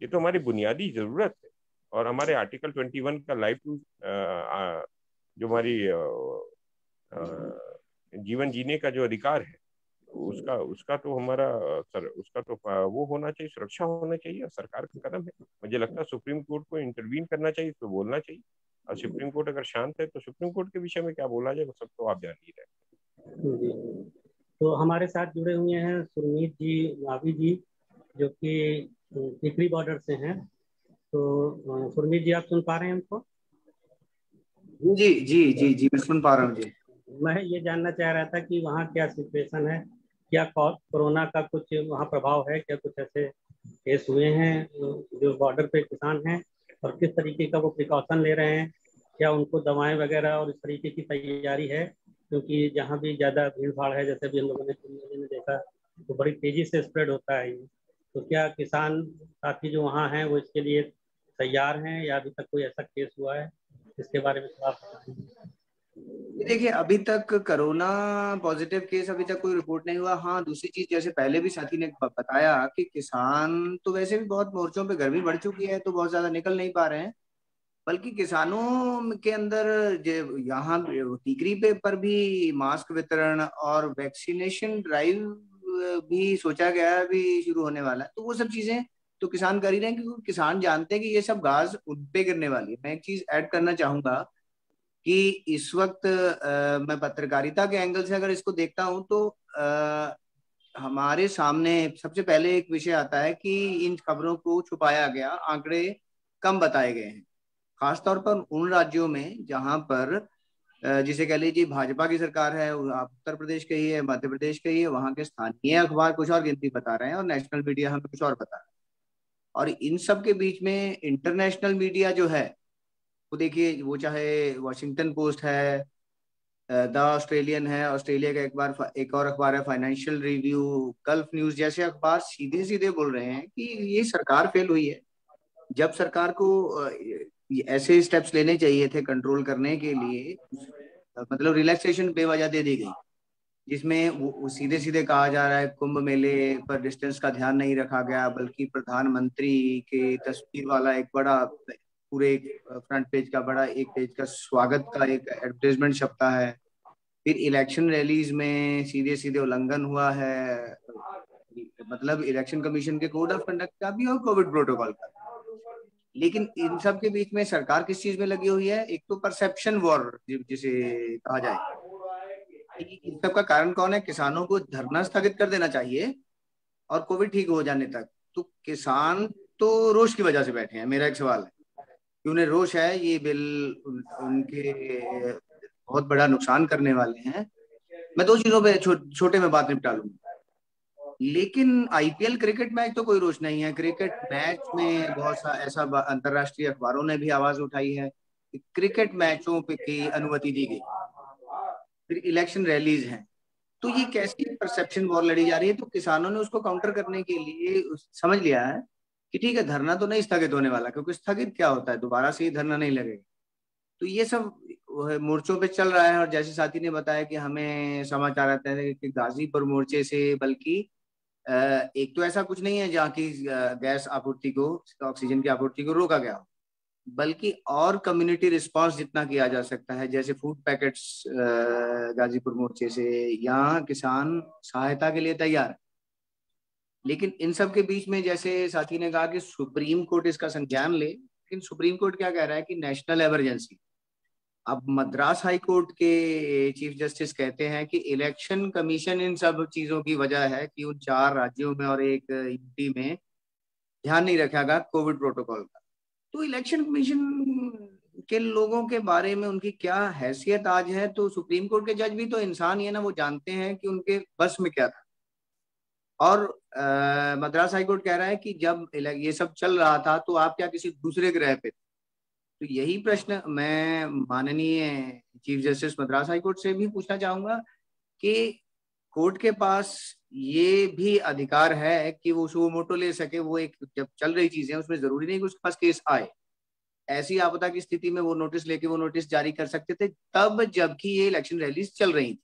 ये तो हमारी बुनियादी ज़रूरत है। और हमारे आर्टिकल 21 का लाइफ टू जो हमारी जीवन जीने का जो अधिकार है उसका उसका तो हमारा सर उसका तो वो होना चाहिए सुरक्षा होना चाहिए और सरकार का कदम है। मुझे लगता है सुप्रीम कोर्ट को इंटरवीन करना चाहिए तो बोलना चाहिए। और सुप्रीम कोर्ट अगर शांत है तो सुप्रीम कोर्ट के विषय में क्या बोला जाए वो सब तो आप जान ही रहे तो हमारे साथ जुड़े हुए हैं सुरमीत जी नावी जी जो कि टिकरी बॉर्डर से हैं। तो सुरमीत जी आप सुन पा रहे हैं हमको? जी जी जी जी मैं सुन पा रहा हूँ जी। मैं ये जानना चाह रहा था कि वहाँ क्या सिचुएशन है क्या कोरोना का कुछ वहाँ प्रभाव है क्या कुछ ऐसे केस हुए हैं जो बॉर्डर पे किसान हैं और किस तरीके का वो प्रिकॉशन ले रहे हैं क्या उनको दवाएँ वगैरह और इस तरीके की तैयारी है क्योंकि जहाँ भी ज़्यादा भीड़ भाड़ है, जैसे भी हम लोगों ने में देखा तो बड़ी तेज़ी से स्प्रेड होता है ये। तो क्या किसान साथी जो वहाँ हैं, वो इसके लिए तैयार हैं या अभी तक कोई ऐसा केस हुआ है? इसके बारे में थोड़ा देखिए, अभी तक कोरोना पॉजिटिव केस अभी तक कोई रिपोर्ट नहीं हुआ। हाँ दूसरी चीज़ जैसे पहले भी साथी ने बताया कि किसान तो वैसे भी बहुत मोर्चों पे गर्मी बढ़ चुकी है तो बहुत ज़्यादा निकल नहीं पा रहे हैं। बल्कि किसानों के अंदर यहाँ टीकरी पे पर भी मास्क वितरण और वैक्सीनेशन ड्राइव भी सोचा गया है अभी शुरू होने वाला है। तो वो सब चीज़ें तो किसान कर ही रहे हैं क्योंकि किसान जानते हैं कि ये सब घास उन पे गिरने वाली है। मैं एक चीज़ ऐड करना चाहूँगा कि इस वक्त आ, मैं पत्रकारिता के एंगल से अगर इसको देखता हूँ तो आ, हमारे सामने सबसे पहले एक विषय आता है कि इन खबरों को छुपाया गया आंकड़े कम बताए गए हैं। खासतौर पर उन राज्यों में जहाँ पर जिसे कह लीजिए भाजपा की सरकार है उत्तर प्रदेश के ही है, मध्य प्रदेश के ही है, वहाँ के स्थानीय अखबार कुछ और गिनती बता रहे हैं और नेशनल मीडिया हमें कुछ और बता रहे हैं। और इन सब के बीच में इंटरनेशनल मीडिया जो है, वो देखिए, वो चाहे वॉशिंगटन पोस्ट है द ऑस्ट्रेलियन है, ऑस्ट्रेलिया का एक बार एक और अखबार है, फाइनेंशियल रिव्यू, गल्फ न्यूज़ जैसे अखबार सीधे सीधे बोल रहे हैं कि ये सरकार फेल हुई है। जब सरकार को ऐसे स्टेप्स लेने चाहिए थे कंट्रोल करने के लिए मतलब रिलैक्सेशन बेवजह दे दी गई। जिसमें वो सीधे सीधे कहा जा रहा है, कुंभ मेले पर डिस्टेंस का ध्यान नहीं रखा गया, बल्कि प्रधानमंत्री के तस्वीर वाला एक बड़ा, पूरे फ्रंट पेज का बड़ा एक पेज का स्वागत का एक एडवर्टाइजमेंट छपता है। फिर इलेक्शन रैलीज में सीधे सीधे उल्लंघन हुआ है। मतलब इलेक्शन कमीशन के कोड ऑफ़ कंडक्ट का भी और कोविड प्रोटोकॉल का लेकिन इन सब के बीच में सरकार किस चीज़ में लगी हुई है? एक तो परसेप्शन वॉर जिसे कहा जाए। इन सब का कारण कौन है? किसानों को धरना स्थगित कर देना चाहिए और कोविड ठीक हो जाने तक। तो किसान तो रोष की वजह से बैठे हैं मेरा एक सवाल है। कि उन्हें रोष है ये बिल उन, उनके बहुत बड़ा नुकसान करने वाले हैं। मैं दो चीज़ों पे छो, छोटे में बात निपटा लूँगा। लेकिन आईपीएल क्रिकेट मैच तो कोई रोष नहीं है। क्रिकेट मैच में बहुत सा ऐसा अंतरराष्ट्रीय अखबारों ने भी आवाज़ उठाई है कि क्रिकेट मैचों पे की अनुमति दी गई। फिर इलेक्शन रैलीज हैं। तो ये कैसी परसेप्शन वॉर लड़ी जा रही है? तो किसानों ने उसको काउंटर करने के लिए समझ लिया है कि ठीक है, धरना तो नहीं स्थगित होने वाला, क्योंकि स्थगित क्या होता है? दोबारा से ही धरना नहीं लगेगा। तो ये सब मोर्चों पे चल रहा है और जैसे साथी ने बताया कि हमें समाचार आते हैं कि गाजीपुर मोर्चे से, बल्कि एक तो ऐसा कुछ नहीं है जहाँ की गैस आपूर्ति को ऑक्सीजन की आपूर्ति को रोका गया बल्कि और कम्युनिटी रिस्पांस जितना किया जा सकता है, जैसे फ़ूड पैकेट्स गाजीपुर मोर्चे से यहाँ किसान सहायता के लिए तैयार लेकिन इन सब के बीच में जैसे साथी ने कहा कि सुप्रीम कोर्ट इसका संज्ञान ले, लेकिन सुप्रीम कोर्ट क्या कह रहा है कि नेशनल एमरजेंसी अब मद्रास हाई कोर्ट के चीफ जस्टिस कहते हैं कि इलेक्शन कमीशन इन सब चीज़ों की वजह है कि उन चार राज्यों में और एक यूपी में ध्यान नहीं रखा गया कोविड प्रोटोकॉल का। तो इलेक्शन कमीशन के लोगों के बारे में उनकी क्या हैसियत आज है? तो सुप्रीम कोर्ट के जज भी तो इंसान ही है ना, वो जानते हैं कि उनके बस में क्या था। और मद्रास हाईकोर्ट कह रहा है कि जब ये सब चल रहा था तो आप क्या किसी दूसरे ग्रह पे तो यही प्रश्न मैं माननीय चीफ जस्टिस मद्रास हाईकोर्ट से भी पूछना चाहूँगा कि कोर्ट के पास ये भी अधिकार है कि वो शो मोटो ले सके, वो एक जब चल रही चीज़ें, उसमें ज़रूरी नहीं कि उसके पास केस आए। ऐसी आपदा की स्थिति में वो नोटिस लेके, वो नोटिस जारी कर सकते थे तब जबकि ये इलेक्शन रैलीज चल रही थी।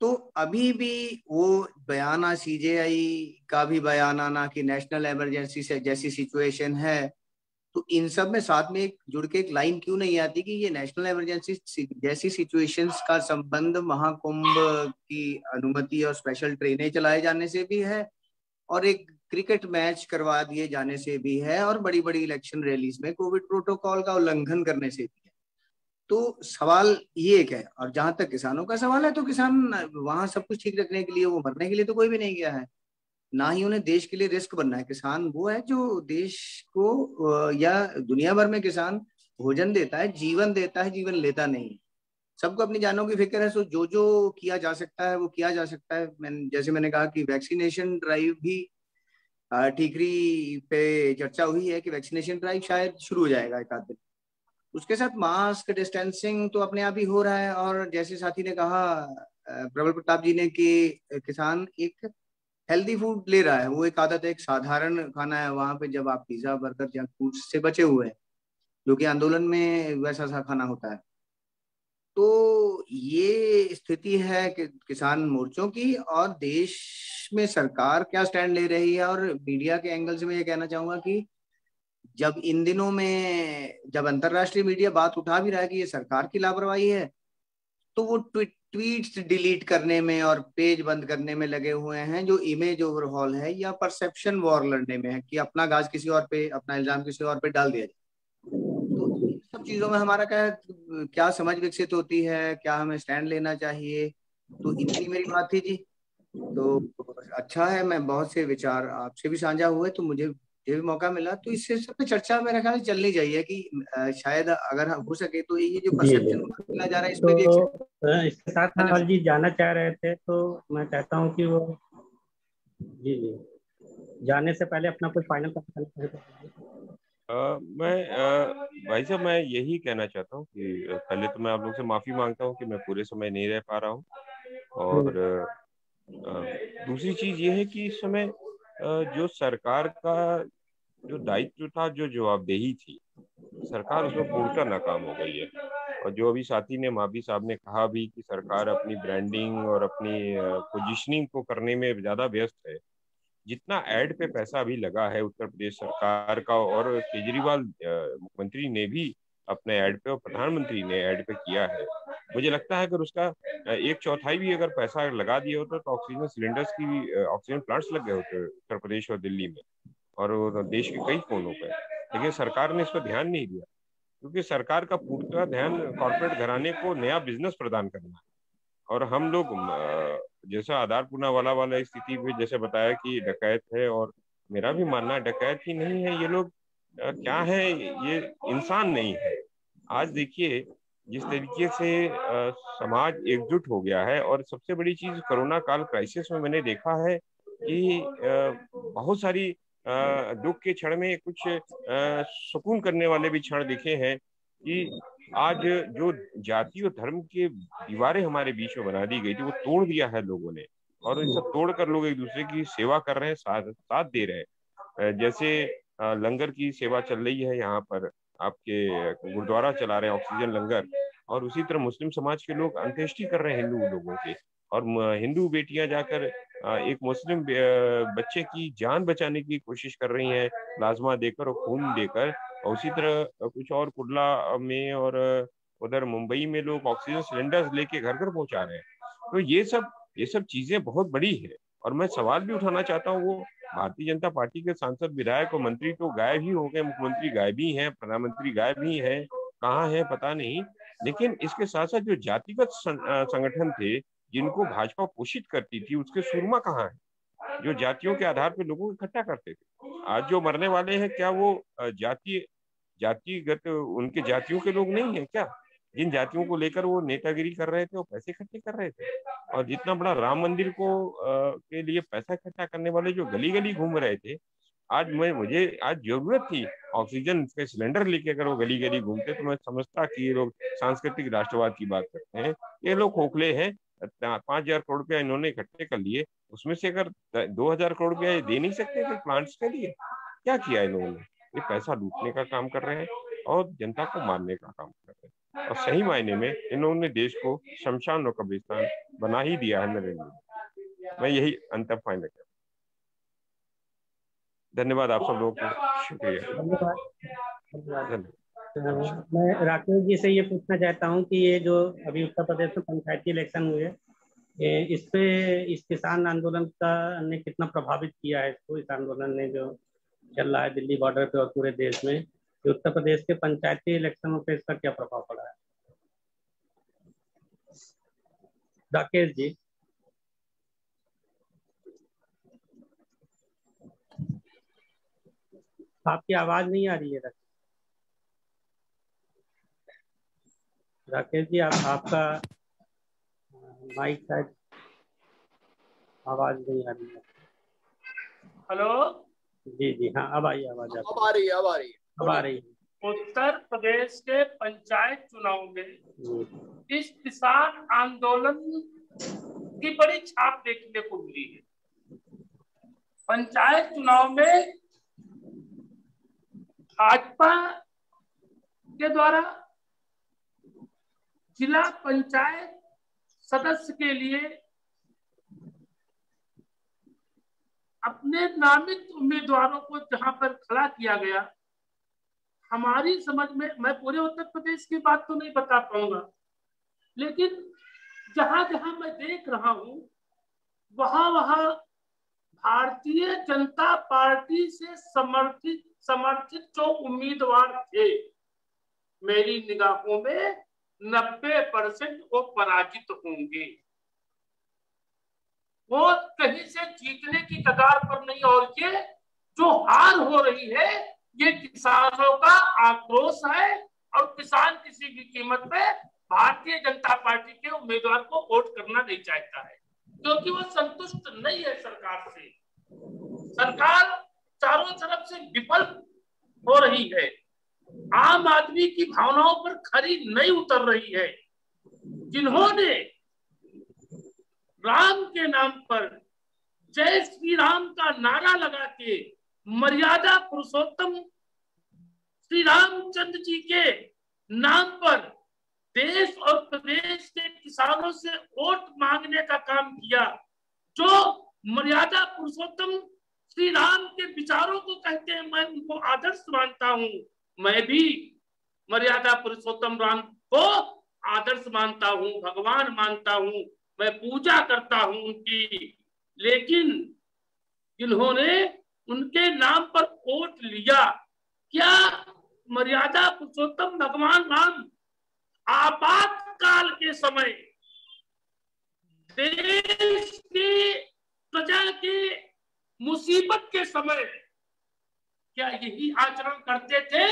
तो अभी भी वो बयाना सीजेआई का भी बयान आना कि नेशनल इमरजेंसी से जैसी सिचुएशन है तो इन सब में साथ में एक जुड़ के एक लाइन क्यों नहीं आती कि ये नेशनल इमरजेंसी जैसी सिचुएशंस का संबंध महाकुंभ की अनुमति और स्पेशल ट्रेनें चलाए जाने से भी है और एक क्रिकेट मैच करवा दिए जाने से भी है और बड़ी बड़ी इलेक्शन रैलीज में कोविड प्रोटोकॉल का उल्लंघन करने से भी है। तो सवाल ये एक है और जहाँ तक किसानों का सवाल है तो किसान वहाँ सब कुछ ठीक रखने के लिए, वो मरने के लिए तो कोई भी नहीं गया है। ना ही उन्हें देश के लिए रिस्क बनना है। किसान वो है जो देश को या दुनिया भर में किसान भोजन देता है, जीवन देता है, जीवन लेता नहीं सबको अपनी जानों की फ़िक्र है, सो जो जो किया जा सकता है, वो किया जा सकता है। मैंने जैसे मैंने कहा कि वैक्सीनेशन ड्राइव भी ठीकरी पे चर्चा हुई है कि वैक्सीनेशन ड्राइव शायद शुरू हो जाएगा एक आध दिन। उसके साथ मास्क डिस्टेंसिंग तो अपने आप ही हो रहा है और जैसे साथी ने कहा प्रबल प्रताप जी ने कि किसान एक हेल्दी फ़ूड ले रहा है। वो एक आदत है, एक साधारण खाना है। वहाँ पे जब आप पिज्जा बर्गर जंक फ़ूड से बचे हुए हैं, जो कि आंदोलन में वैसा सा खाना होता है तो ये स्थिति है कि किसान मोर्चों की और देश में सरकार क्या स्टैंड ले रही है? और मीडिया के एंगल से मैं ये कहना चाहूँगा कि जब इन दिनों में, जब अंतरराष्ट्रीय मीडिया बात उठा भी रहा है कि ये सरकार की लापरवाही है तो वो ट्वीट ट्वीट्स डिलीट करने में और पेज बंद करने में लगे हुए हैं, जो इमेज ओवरहॉल है या परसेप्शन वॉर लड़ने में है कि अपना गाज किसी और पे, अपना इल्ज़ाम किसी और पे डाल दिया जाए। तो सब चीज़ों में हमारा क्या क्या समझ विकसित होती है, क्या हमें स्टैंड लेना चाहिए? तो इतनी मेरी बात थी जी। तो अच्छा है, मैं बहुत से विचार आपसे भी साझा हुए तो मुझे ये भी मौका मिला। तो इससे सब चर्चा मेरा ख्याल चलनी चाहिए कि शायद अगर हो सके तो ये जो परसेप्शन मिला जा। रहा है इस तो भी इसके साथ नावल जी जाना चाह रहे थे तो मैं कहता हूँ कि वो जी जी। जाने से पहले अपना कुछ फाइनल Uh, मैं uh, भाई साहब मैं यही कहना चाहता हूँ कि पहले तो मैं आप लोग से माफ़ी माँगता हूँ कि मैं पूरे समय नहीं रह पा रहा हूँ। और uh, दूसरी चीज़ ये है कि इस समय जो सरकार का जो दायित्व था, जो जवाबदेही थी, सरकार उसमें पूर्णतः नाकाम हो गई है। और जो अभी साथी ने माभी साहब ने कहा भी कि सरकार अपनी ब्रांडिंग और अपनी पोजिशनिंग को करने में ज़्यादा व्यस्त है, जितना एड पे पैसा अभी लगा है उत्तर प्रदेश सरकार का और केजरीवाल मुख्यमंत्री ने भी अपने एड पे और प्रधानमंत्री ने एड पे किया है, मुझे लगता है अगर उसका एक चौथाई भी अगर पैसा लगा दिया होता तो ऑक्सीजन सिलेंडर्स की ऑक्सीजन प्लांट्स लग गए होते उत्तर प्रदेश और दिल्ली में। और देश के कई कोनों पर। लेकिन सरकार ने इस पर ध्यान नहीं दिया, क्योंकि सरकार का पूरा ध्यान कॉर्पोरेट घराने को नया बिज़नेस प्रदान करना है। और हम लोग जैसा आधार पुना वाला वाला स्थिति में जैसे बताया कि डकैत है और मेरा भी मानना डकैत ही नहीं है ये लोग क्या है ये इंसान नहीं है। आज देखिए जिस तरीके से समाज एकजुट हो गया है और सबसे बड़ी चीज़ कोरोना काल क्राइसिस में मैंने देखा है कि बहुत सारी दुख के क्षण में कुछ सुकून करने वाले भी क्षण दिखे हैं कि आज जो जाति और धर्म के दीवारें हमारे बीच में बना दी गई थी, वो तोड़ दिया है लोगों ने। और इन सब तोड़ कर लोग एक दूसरे की सेवा कर रहे हैं, साथ साथ दे रहे हैं। जैसे लंगर की सेवा चल रही है यहाँ पर, आपके गुरुद्वारा चला रहे हैं ऑक्सीजन लंगर, और उसी तरह मुस्लिम समाज के लोग अंत्येष्टि कर रहे हैं हिंदू लोगों के। और हिंदू बेटियाँ जाकर एक मुस्लिम बच्चे की जान बचाने की कोशिश कर रही हैं, प्लाज्मा देकर और खून देकर, और उसी तरह कुछ और कुडला में और उधर मुंबई में लोग ऑक्सीजन सिलेंडर्स लेके घर घर पहुँचा रहे हैं। तो ये सब ये सब चीज़ें बहुत बड़ी है, और मैं सवाल भी उठाना चाहता हूँ, वो भारतीय जनता पार्टी के सांसद, विधायक और मंत्री तो गायब ही हो गए, मुख्यमंत्री गायब ही है, प्रधानमंत्री गायब ही है, कहाँ है पता नहीं, लेकिन इसके साथ साथ जो जातिगत संगठन थे जिनको भाजपा पोषित करती थी उसके सुरमा कहाँ है? जो जातियों के आधार पर लोगों को इकट्ठा करते थे। आज जो मरने वाले हैं क्या वो जाति जातिगत उनके जातियों के लोग नहीं है क्या? जिन जातियों को लेकर वो नेतागिरी कर रहे थे वो पैसे इकट्ठे कर रहे थे। और जितना बड़ा राम मंदिर को आ, के लिए पैसा इकट्ठा करने वाले जो गली गली घूम रहे थे आज मैं मुझे आज ज़रूरत थी ऑक्सीजन के सिलेंडर लेके अगर वो गली गली घूमते तो मैं समझता कि ये लोग सांस्कृतिक राष्ट्रवाद की बात करते हैं। ये लोग खोखले हैं पाँच हज़ार करोड़ रुपया इन्होंने इकट्ठे कर लिए उसमें से अगर दो हज़ार करोड़ रुपया दे नहीं सकते थे प्लांट्स के लिए क्या किया इन्होंने ये पैसा लूटने का काम कर रहे हैं और जनता को मारने का काम कर रहे हैं। और सही मायने में इन्होंने देश को शमशान और कब्रिस्तान बना ही दिया है नरेंद्र मोदी मैं यही अंत फाइनल कर धन्यवाद आप सब लोगों को। शुक्रिया। धन्यवाद। मैं राकेश जी से ये पूछना चाहता हूँ कि ये जो अभी उत्तर प्रदेश में पंचायती इलेक्शन हुए इस पे इस किसान आंदोलन का ने कितना प्रभावित किया है इसको? इस आंदोलन ने जो चल रहा है दिल्ली बॉर्डर पे और पूरे देश में उत्तर प्रदेश के पंचायती इलेक्शनों पे इसका क्या प्रभाव पड़ा है? राकेश जी। आपकी आवाज़ नहीं आ रही है राकेश। जी आप आपका माइक शायद आवाज़ नहीं आ रही है। हेलो? जी जी हाँ अब आई आवाज़ अब आ रही है अब आ रही है। अब आ रही है। उत्तर प्रदेश के पंचायत चुनाव में इस किसान आंदोलन की बड़ी छाप देखने को मिली है। पंचायत चुनाव में भाजपा के द्वारा जिला पंचायत सदस्य के लिए अपने नामित उम्मीदवारों को जहाँ पर खड़ा किया गया, हमारी समझ में, मैं पूरे उत्तर प्रदेश की बात तो नहीं बता पाऊँगा, लेकिन जहाँ जहाँ मैं देख रहा हूँ, वहाँ वहाँ भारतीय जनता पार्टी से समर्थित समर्थित जो उम्मीदवार थे, मेरी निगाहों में नब्बे परसेंट वो पराजित होंगे। वो कहीं से जीतने की कगार पर नहीं, और ये जो हार हो रही है, ये किसानों का आक्रोश है, और किसान किसी भी कीमत पे भारतीय जनता पार्टी के उम्मीदवार को वोट करना नहीं चाहता है, क्योंकि वो संतुष्ट नहीं है सरकार से। सरकार चारों तरफ़ से विफल हो रही है। आम आदमी की भावनाओं पर खरी नहीं उतर रही है। जिन्होंने राम के नाम पर जय श्री राम का नारा लगा के मर्यादा पुरुषोत्तम श्री रामचंद्र जी के नाम पर देश और प्रदेश के किसानों से वोट मांगने का काम किया, जो मर्यादा पुरुषोत्तम श्री राम के विचारों को कहते हैं, मैं उनको आदर्श मानता हूँ। मैं भी मर्यादा पुरुषोत्तम राम को आदर्श मानता हूँ, भगवान मानता हूँ, मैं पूजा करता हूँ उनकी। लेकिन जिन्होंने उनके नाम पर वोट लिया, क्या मर्यादा पुरुषोत्तम भगवान राम आपातकाल के समय देश की प्रजा के मुसीबत के समय क्या यही आचरण करते थे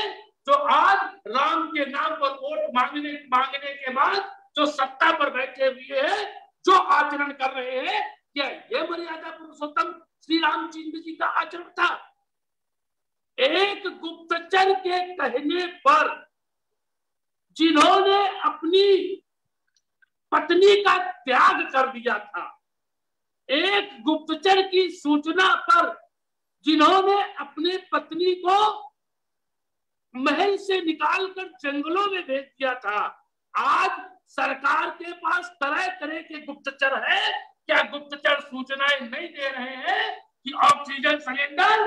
जो आज राम के नाम पर वोट मांगने मांगने के बाद जो सत्ता पर बैठे हुए हैं, जो आचरण कर रहे हैं, क्या ये मर्यादा पुरुषोत्तम श्री रामचंद्र जी का आचरण था? एक गुप्तचर के कहने पर जिन्होंने अपनी पत्नी का त्याग कर दिया था, एक गुप्तचर की सूचना पर जिन्होंने अपने पत्नी को महल से निकालकर जंगलों में भेज दिया था। आज सरकार के पास तरह तरह के गुप्तचर है। क्या गुप्तचर सूचनाएँ नहीं दे रहे हैं कि ऑक्सीजन सिलेंडर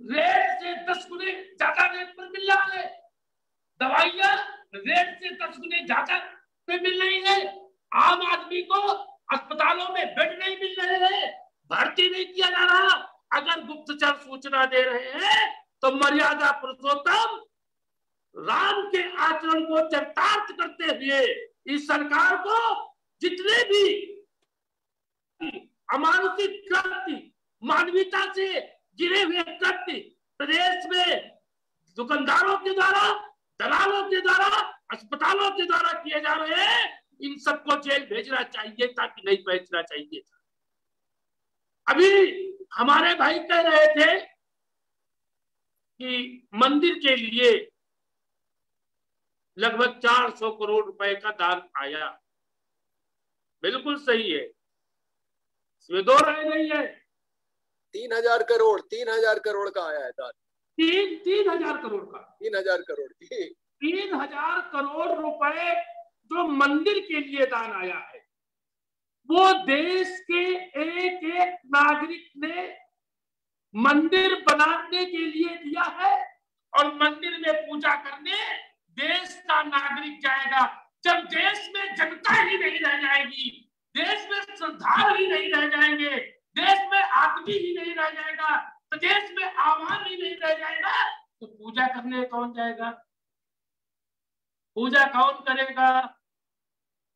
रेट से दस गुने ज़्यादा रेट पर मिल रहा है? दवाइयाँ रेट से दस गुने ज़्यादा पे मिल रही है। आम आदमी को अस्पतालों में बेड नहीं मिल रहे हैं। भर्ती नहीं किया जा रहा। अगर गुप्तचर सूचना दे रहे हैं तो मर्यादा पुरुषोत्तम राम के आचरण को चरितार्थ करते हुए इस सरकार को जितने भी अमानुषिक कृत्य, मानवीयता से गिरे हुए कृत्य प्रदेश में दुकानदारों के द्वारा, दलालों के द्वारा, अस्पतालों के द्वारा किए जा रहे हैं, इन सबको जेल भेजना चाहिए ताकि नहीं भेजना चाहिए था। अभी हमारे भाई कह रहे थे कि मंदिर के लिए लगभग 400 करोड़ रुपए का दान आया। बिल्कुल सही है। इसमें दो राय नहीं है। तीन हज़ार करोड़ तीन हज़ार करोड़ का आया है दान। तीन तीन हज़ार करोड़ का। तीन हज़ार करोड़ तीन हज़ार करोड़ रुपए जो मंदिर के लिए दान आया है। वो देश के एक एक नागरिक ने मंदिर बनाने के लिए दिया है और मंदिर में पूजा करने देश का नागरिक जाएगा। जब देश में जनता ही नहीं रह जाएगी, देश में श्रद्धालु ही नहीं रह जाएँगे, देश में आदमी ही नहीं रह जाएगा तो देश में आवाम ही नहीं रह जाएगा तो पूजा करने कौन जाएगा? पूजा कौन करेगा?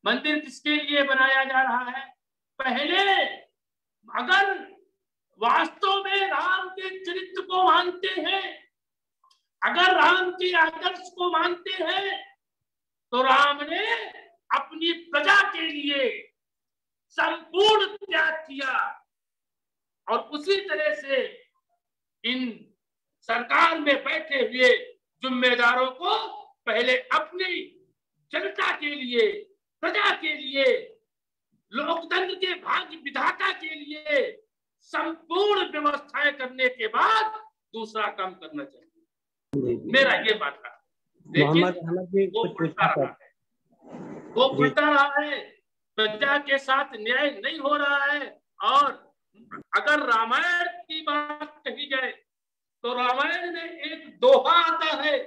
मंदिर किसके लिए बनाया जा रहा है? पहले अगर वास्तव में राम के चरित्र को मानते हैं, अगर राम के आदर्श को मानते हैं तो राम ने अपनी प्रजा के लिए संपूर्ण त्याग किया। और उसी तरह से इन सरकार में बैठे हुए जिम्मेदारों को पहले अपनी जनता के लिए प्रजा के लिए लोकतंत्र के भाग्य विधाता के लिए संपूर्ण व्यवस्थाएँ करने के बाद दूसरा काम करना चाहिए। मेरा ये मानना अहमद जी वो उल्टा रहा है। वो उल्टा रहा है। प्रजा के साथ न्याय नहीं हो रहा है। और अगर रामायण की बात कही जाए तो रामायण में एक दोहा आता है।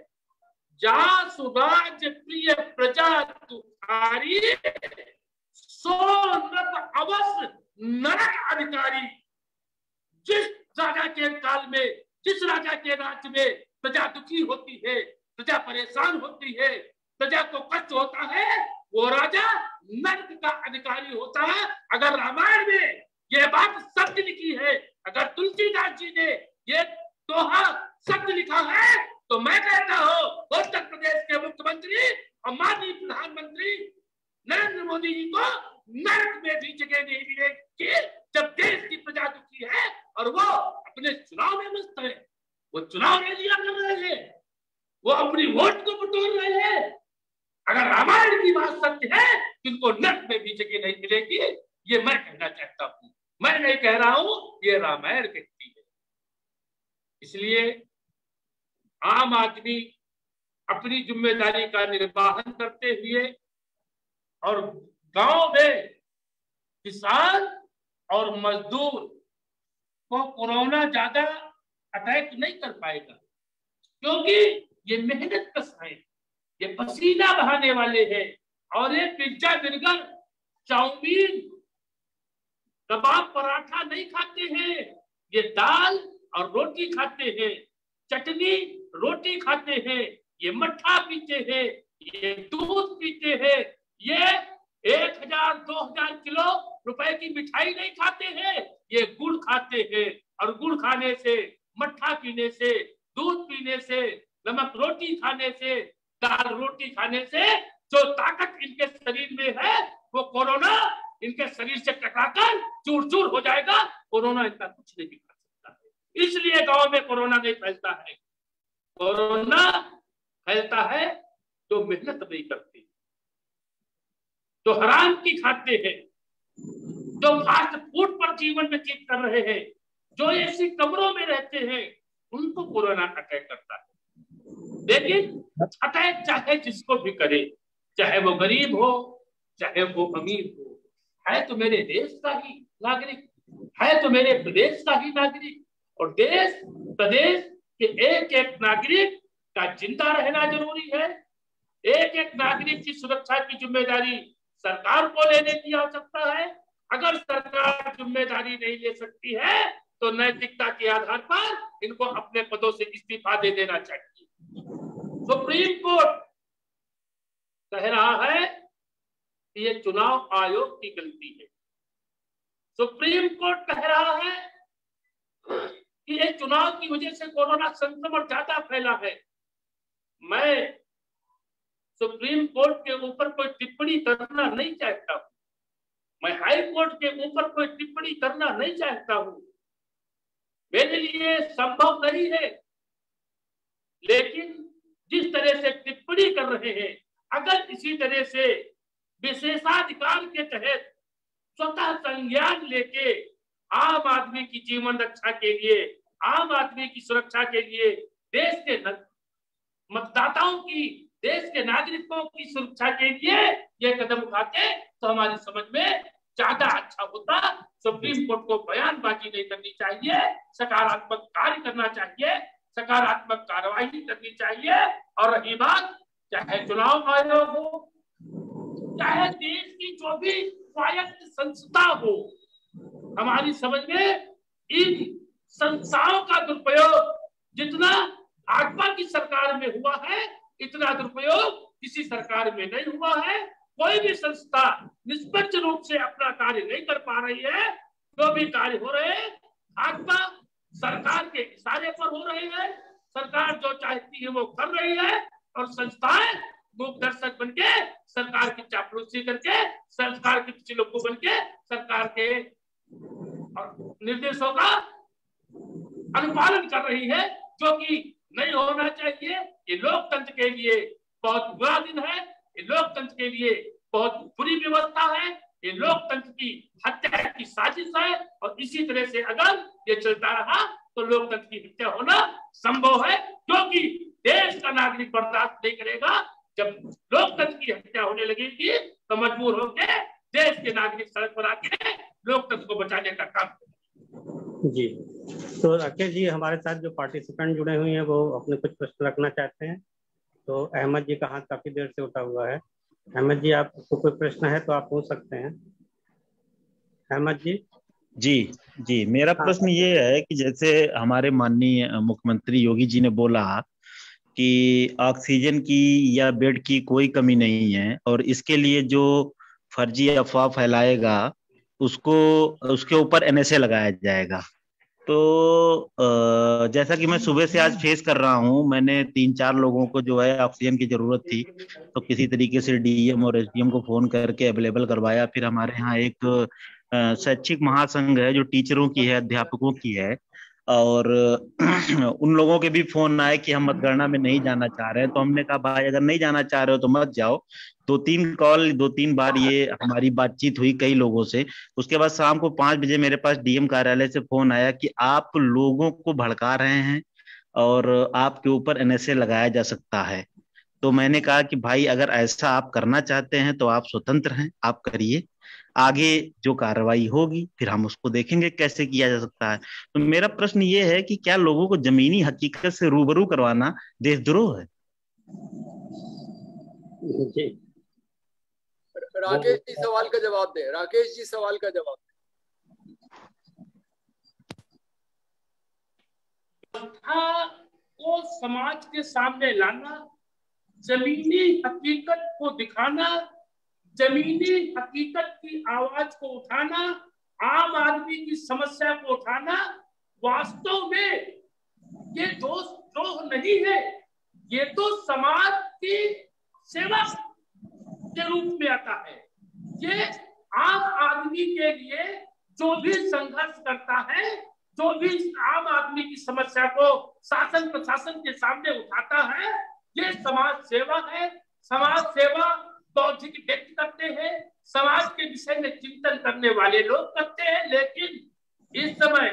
जा सुराज प्रिय प्रजा तुखारी सो अवश्य नरक अधिकारी। जिस राजा के काल में, जिस राजा के राज्य में प्रजा दुखी होती है, प्रजा परेशान होती है, प्रजा को कष्ट होता है, वो राजा नर्क का अधिकारी होता है। अगर रामायण में ये बात सत्य लिखी है, अगर तुलसीदास जी ने ये दोहा सत्य लिखा है तो मैं कहता हूँ, उत्तर प्रदेश के मुख्यमंत्री और माननीय प्रधानमंत्री नरेंद्र मोदी जी को नरक में भी जगह नहीं मिलेगी जब देश की प्रजा दुखी है और वो अपने चुनाव में मस्त है। वो चुनाव रैलियाँ कर रहे हैं। वो अपनी वोट को बटोर रहे हैं। अगर रामायण की बात सत्य है तो इनको नर्क में भी जगह नहीं मिलेगी। ये मैं कहना चाहता हूँ। मैं नहीं कह रहा हूँ, ये रामायण कहती है। इसलिए आम आदमी अपनी ज़िम्मेदारी का निर्वाहन करते हुए और गाँव में किसान और मजदूर को कोरोना ज़्यादा अटैक नहीं कर पाएगा, क्योंकि ये मेहनत कस है, ये पसीना बहाने वाले हैं और ये पिज्जा, बर्गर, चाउमीन, कबाब, पराठा नहीं खाते हैं, ये दाल और रोटी खाते हैं, चटनी रोटी खाते हैं, ये मट्ठा पीते हैं, ये दूध पीते हैं, ये एक हज़ार, दो हज़ार किलो रुपए की मिठाई नहीं खाते हैं, ये गुड़ खाते हैं। और गुड़ खाने से, मट्ठा पीने से, दूध पीने से, नमक रोटी खाने से, दाल रोटी खाने से, जो ताकत इनके शरीर में है, वो कोरोना इनके शरीर से टकराकर चूर चूर हो जाएगा। कोरोना इनका कुछ नहीं कर सकता है। इसलिए गाँव में कोरोना नहीं फैलता है। कोरोना फैलता है तो मेहनत नहीं करते। जो हराम की खाते हैं, जो फास्ट फ़ूड पर जीवन व्यतीत कर रहे हैं, जो ऐसी कमरों में रहते हैं, उनको कोरोना अटैक करता है। लेकिन अटैक चाहे जिसको भी करे, चाहे वो गरीब हो, चाहे वो अमीर हो, है तो मेरे देश का ही नागरिक, है तो मेरे प्रदेश का ही नागरिक, और देश, प्रदेश के एक एक नागरिक का ज़िंदा रहना ज़रूरी है। एक एक नागरिक की सुरक्षा की ज़िम्मेदारी सरकार को लेने की आवश्यकता है। अगर सरकार ज़िम्मेदारी नहीं ले सकती है तो नैतिकता के आधार पर इनको अपने पदों से इस्तीफा दे देना चाहिए। सुप्रीम कोर्ट कह रहा है कि ये चुनाव आयोग की गलती है। सुप्रीम कोर्ट कह रहा है कि ये चुनाव की वजह से कोरोना संक्रमण ज़्यादा फैला है। मैं सुप्रीम कोर्ट के ऊपर कोई टिप्पणी करना नहीं चाहता हूँ। मैं हाई कोर्ट के ऊपर कोई टिप्पणी करना नहीं चाहता हूँ। मेरे लिए संभव नहीं है। लेकिन जिस तरह से टिप्पणी कर रहे हैं, अगर इसी तरह से विशेषाधिकार के तहत स्वतः संज्ञान लेके आम आदमी की जीवन रक्षा के लिए, आम आदमी की सुरक्षा के लिए, देश के मतदाताओं की, देश के नागरिकों की सुरक्षा के लिए ये कदम उठाते तो हमारी समझ में ज़्यादा अच्छा होता। सुप्रीम कोर्ट को बयानबाजी नहीं करनी चाहिए, सकारात्मक कार्य करना चाहिए, सकारात्मक कार्रवाई करनी चाहिए। और रही बात, चाहे चुनाव आयोग हो, चाहे देश की जो भी स्वायत्त संस्था हो हमारी समझ में इन संस्थाओं का दुरुपयोग जितना भाजपा की सरकार में हुआ है, इतना दुरुपयोग किसी सरकार में नहीं हुआ है। कोई भी संस्था निष्पक्ष रूप से अपना कार्य नहीं कर पा रही है, जो भी कार्य हो रहे हैं भाजपा सरकार के इशारे पर हो रही है। सरकार जो चाहती है वो कर रही है और संस्थाएँ मूक दर्शक बन सरकार की चापलूसी करके, सरकार के पिछले लोगों बन सरकार के निर्देशों का अनुपालन कर रही है, जो कि नहीं होना चाहिए। ये लोकतंत्र के लिए बहुत बुरा दिन है, ये लोकतंत्र के लिए बहुत बुरी व्यवस्था है, ये लोकतंत्र की हत्या की साजिश है, और इसी तरह से अगर ये चलता रहा तो लोकतंत्र की हत्या होना संभव है क्योंकि देश का नागरिक बर्दाश्त नहीं करेगा। जब लोकतंत्र की हत्या होने लगेगी तो मजबूर होकर देश के नागरिक सड़क पर आके लोकतंत्र को बचाने का काम जी। तो राकेश जी हमारे साथ जो पार्टिसिपेंट जुड़े हुए हैं वो अपने कुछ प्रश्न रखना चाहते हैं। तो अहमद जी का हाथ काफ़ी देर से उठा हुआ है। अहमद जी आपको कोई प्रश्न है तो आप पूछ सकते हैं। अहमद जी? जी जी। मेरा हाँ। प्रश्न ये है कि जैसे हमारे माननीय मुख्यमंत्री योगी जी ने बोला कि ऑक्सीजन की या बेड की कोई कमी नहीं है और इसके लिए जो फर्जी अफवाह फैलाएगा उसको, उसके ऊपर एनएसए लगाया जाएगा। तो जैसा कि मैं सुबह से आज फेस कर रहा हूँ, मैंने तीन चार लोगों को जो है ऑक्सीजन की ज़रूरत थी तो किसी तरीके से डीएम और एसडीएम को फ़ोन करके अवेलेबल करवाया। फिर हमारे यहाँ एक शैक्षिक महासंघ है जो टीचरों की है, अध्यापकों की है। और उन लोगों के भी फ़ोन आए कि हम मतगणना में नहीं जाना चाह रहे हैं। तो हमने कहा, भाई, अगर नहीं जाना चाह रहे हो तो मत जाओ। दो तीन कॉल, दो तीन बार ये हमारी बातचीत हुई कई लोगों से। उसके बाद शाम को पाँच बजे मेरे पास डीएम कार्यालय से फ़ोन आया कि आप लोगों को भड़का रहे हैं और आपके ऊपर एनएसए लगाया जा सकता है। तो मैंने कहा कि, भाई, अगर ऐसा आप करना चाहते हैं तो आप स्वतंत्र हैं, आप करिए। आगे जो कार्रवाई होगी फिर हम उसको देखेंगे कैसे किया जा सकता है। तो मेरा प्रश्न ये है कि क्या लोगों को जमीनी हकीकत से रूबरू करवाना देशद्रोह है? जी। राकेश जी सवाल का जवाब दे। राकेश जी सवाल का जवाब दे। को समाज के सामने लाना जमीनी हकीकत को दिखाना जमीनी हकीकत की आवाज़ को उठाना, आम आदमी की समस्या को उठाना, वास्तव में ये दोष द्रोह नहीं है, ये तो समाज की सेवा के रूप में आता है। ये आम आदमी के लिए जो भी संघर्ष करता है, जो भी आम आदमी की समस्या को शासन प्रशासन के सामने उठाता है, ये समाज सेवा है। समाज सेवा बौद्धिक व्यक्त करते हैं, समाज के विषय में चिंतन करने वाले लोग करते हैं, लेकिन इस समय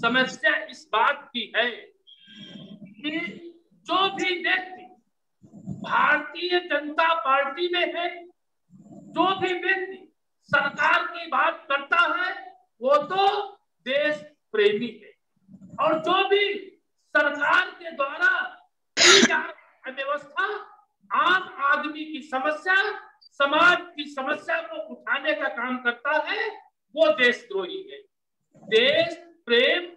समस्या इस बात की है कि जो भी व्यक्ति भारतीय जनता पार्टी में है, जो भी व्यक्ति सरकार की बात करता है, वो तो देश प्रेमी है। और जो भी सरकार के द्वारा व्यवस्था आम आदमी की समस्या समाज की समस्या को उठाने का काम करता है वो देशद्रोही है। देश प्रेम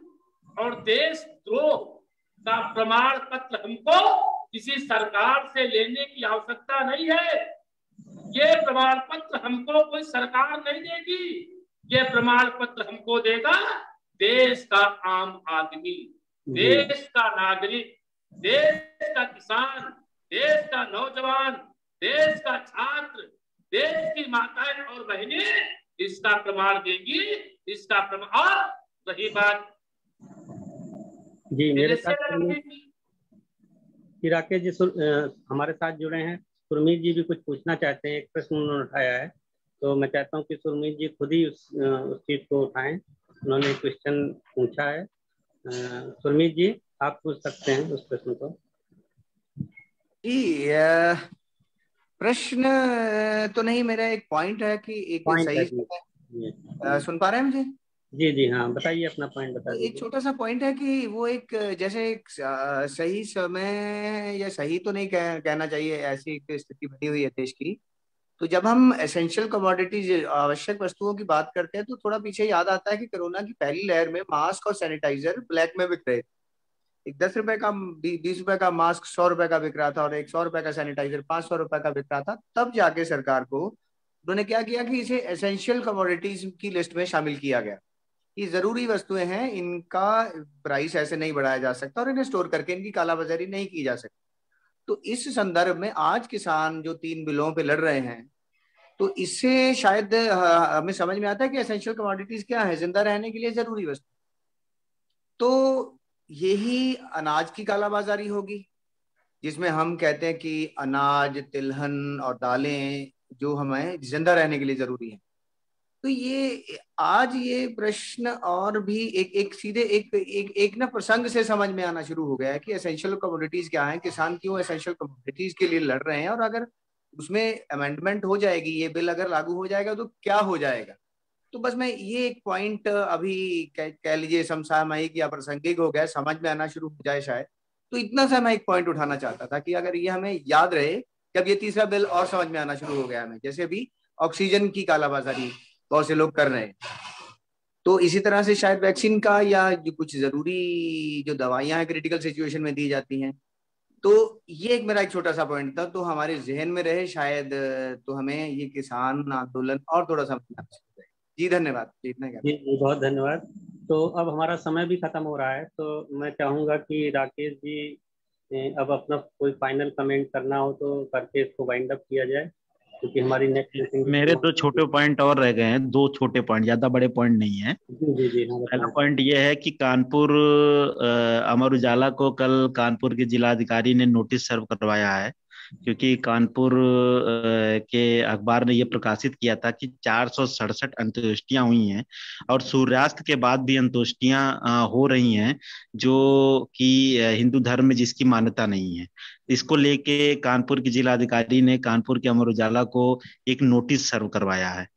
और देशद्रोह का प्रमाण पत्र हमको किसी सरकार से लेने की आवश्यकता नहीं है। ये प्रमाण पत्र हमको कोई सरकार नहीं देगी। ये प्रमाण पत्र हमको देगा देश का आम आदमी देश का नागरिक देश का किसान देश का नौजवान देश का छात्र देश की माताएँ और बहनें इसका प्रमाण देंगी इसका प्रमाण और रही बात जी मेरे साथ राकेश जी हमारे साथ जुड़े हैं। सुरमीत जी भी कुछ पूछना चाहते हैं एक प्रश्न उन्होंने उठाया है। तो मैं चाहता हूँ कि सुरमीत जी खुद ही उस उस चीज़ को उठाएँ। उन्होंने क्वेश्चन पूछा है। सुरमीत जी आप पूछ सकते हैं उस प्रश्न को। जी प्रश्न तो नहीं मेरा एक पॉइंट है कि एक सही है सुन पा रहे हैं मुझे जी? जी हाँ बताइए अपना पॉइंट बताइए एक छोटा सा पॉइंट है कि वो एक जैसे एक सही समय या सही तो नहीं कह, कहना चाहिए ऐसी एक स्थिति बनी हुई है देश की। तो जब हम एसेंशियल कमोडिटीज आवश्यक वस्तुओं की बात करते हैं तो थोड़ा पीछे याद आता है कि कोरोना की पहली लहर में मास्क और सैनिटाइजर ब्लैक में बिक रहे थे। एक दस रुपए का बीस रुपए का मास्क, सौ रुपए का बिक रहा था और एक सौ रुपए का सैनिटाइजर, पाँच सौ रुपए का बिक रहा था, तब जाके सरकार को उन्होंने क्या किया कि इसे एसेंशियल कमोडिटीज की लिस्ट में शामिल किया गया। ये ज़रूरी वस्तुएँ हैं, इनका प्राइस ऐसे नहीं बढ़ाया जा सकता और इन्हें स्टोर करके इनकी कालाबाजारी नहीं की जा सकती। तो इस संदर्भ में आज किसान जो तीन बिलों पे लड़ रहे हैं तो इससे शायद हमें समझ में आता है कि एसेंशियल कमोडिटीज क्या है, ज़िंदा रहने के लिए ज़रूरी वस्तु। तो यही अनाज की कालाबाजारी होगी, जिसमें हम कहते हैं कि अनाज, तिलहन और दालें जो हमें ज़िंदा रहने के लिए ज़रूरी है। तो ये, आज ये प्रश्न और भी एक एक सीधे एक एक एक ना प्रसंग से समझ में आना शुरू हो गया है कि एसेंशियल कमोडिटीज क्या है, किसान क्यों एसेंशियल कमोडिटीज के लिए लड़ रहे हैं और अगर उसमें अमेंडमेंट हो जाएगी, ये बिल अगर लागू हो जाएगा तो क्या हो जाएगा? तो बस मैं ये एक पॉइंट अभी कह, कह लीजिए समसामयिक या प्रासंगिक हो गया समझ में आना शुरू हो जाए शायद तो इतना सा मैं एक पॉइंट उठाना चाहता था कि अगर ये हमें याद रहे अब ये तीसरा बिल और समझ में आना शुरू हो गया हमें जैसे अभी ऑक्सीजन की कालाबाजारी बहुत से लोग कर रहे हैं। तो इसी तरह से शायद वैक्सीन का या जो कुछ ज़रूरी जो दवाइयाँ हैं क्रिटिकल सिचुएशन में दी जाती हैं तो ये एक मेरा एक छोटा सा पॉइंट था तो हमारे जहन में रहे शायद तो हमें ये किसान आंदोलन और थोड़ा सा जी धन्यवाद। जी इतना जी जी बहुत धन्यवाद। तो अब हमारा समय भी खत्म हो रहा है तो मैं चाहूँगा कि राकेश जी अब अपना कोई फाइनल कमेंट करना हो तो करके इसको वाइंड अप किया जाए क्योंकि हमारी नेक्स्ट मीटिंग मेरे दो छोटे पॉइंट और रह गए हैं दो छोटे पॉइंट ज़्यादा बड़े पॉइंट नहीं है। जी जी जी हाँ, पहला पॉइंट ये है कि कानपुर अमर उजाला को कल कानपुर के जिलाधिकारी ने नोटिस सर्व करवाया है। क्योंकि कानपुर के अखबार ने यह प्रकाशित किया था कि चार सौ सड़सठ अंत्येष्टियाँ हुई हैं और सूर्यास्त के बाद भी अंत्येष्टियाँ हो रही हैं, जो कि हिंदू धर्म में जिसकी मान्यता नहीं है। इसको लेके कानपुर की जिलाधिकारी ने कानपुर के अमर उजाला को एक नोटिस सर्व करवाया है।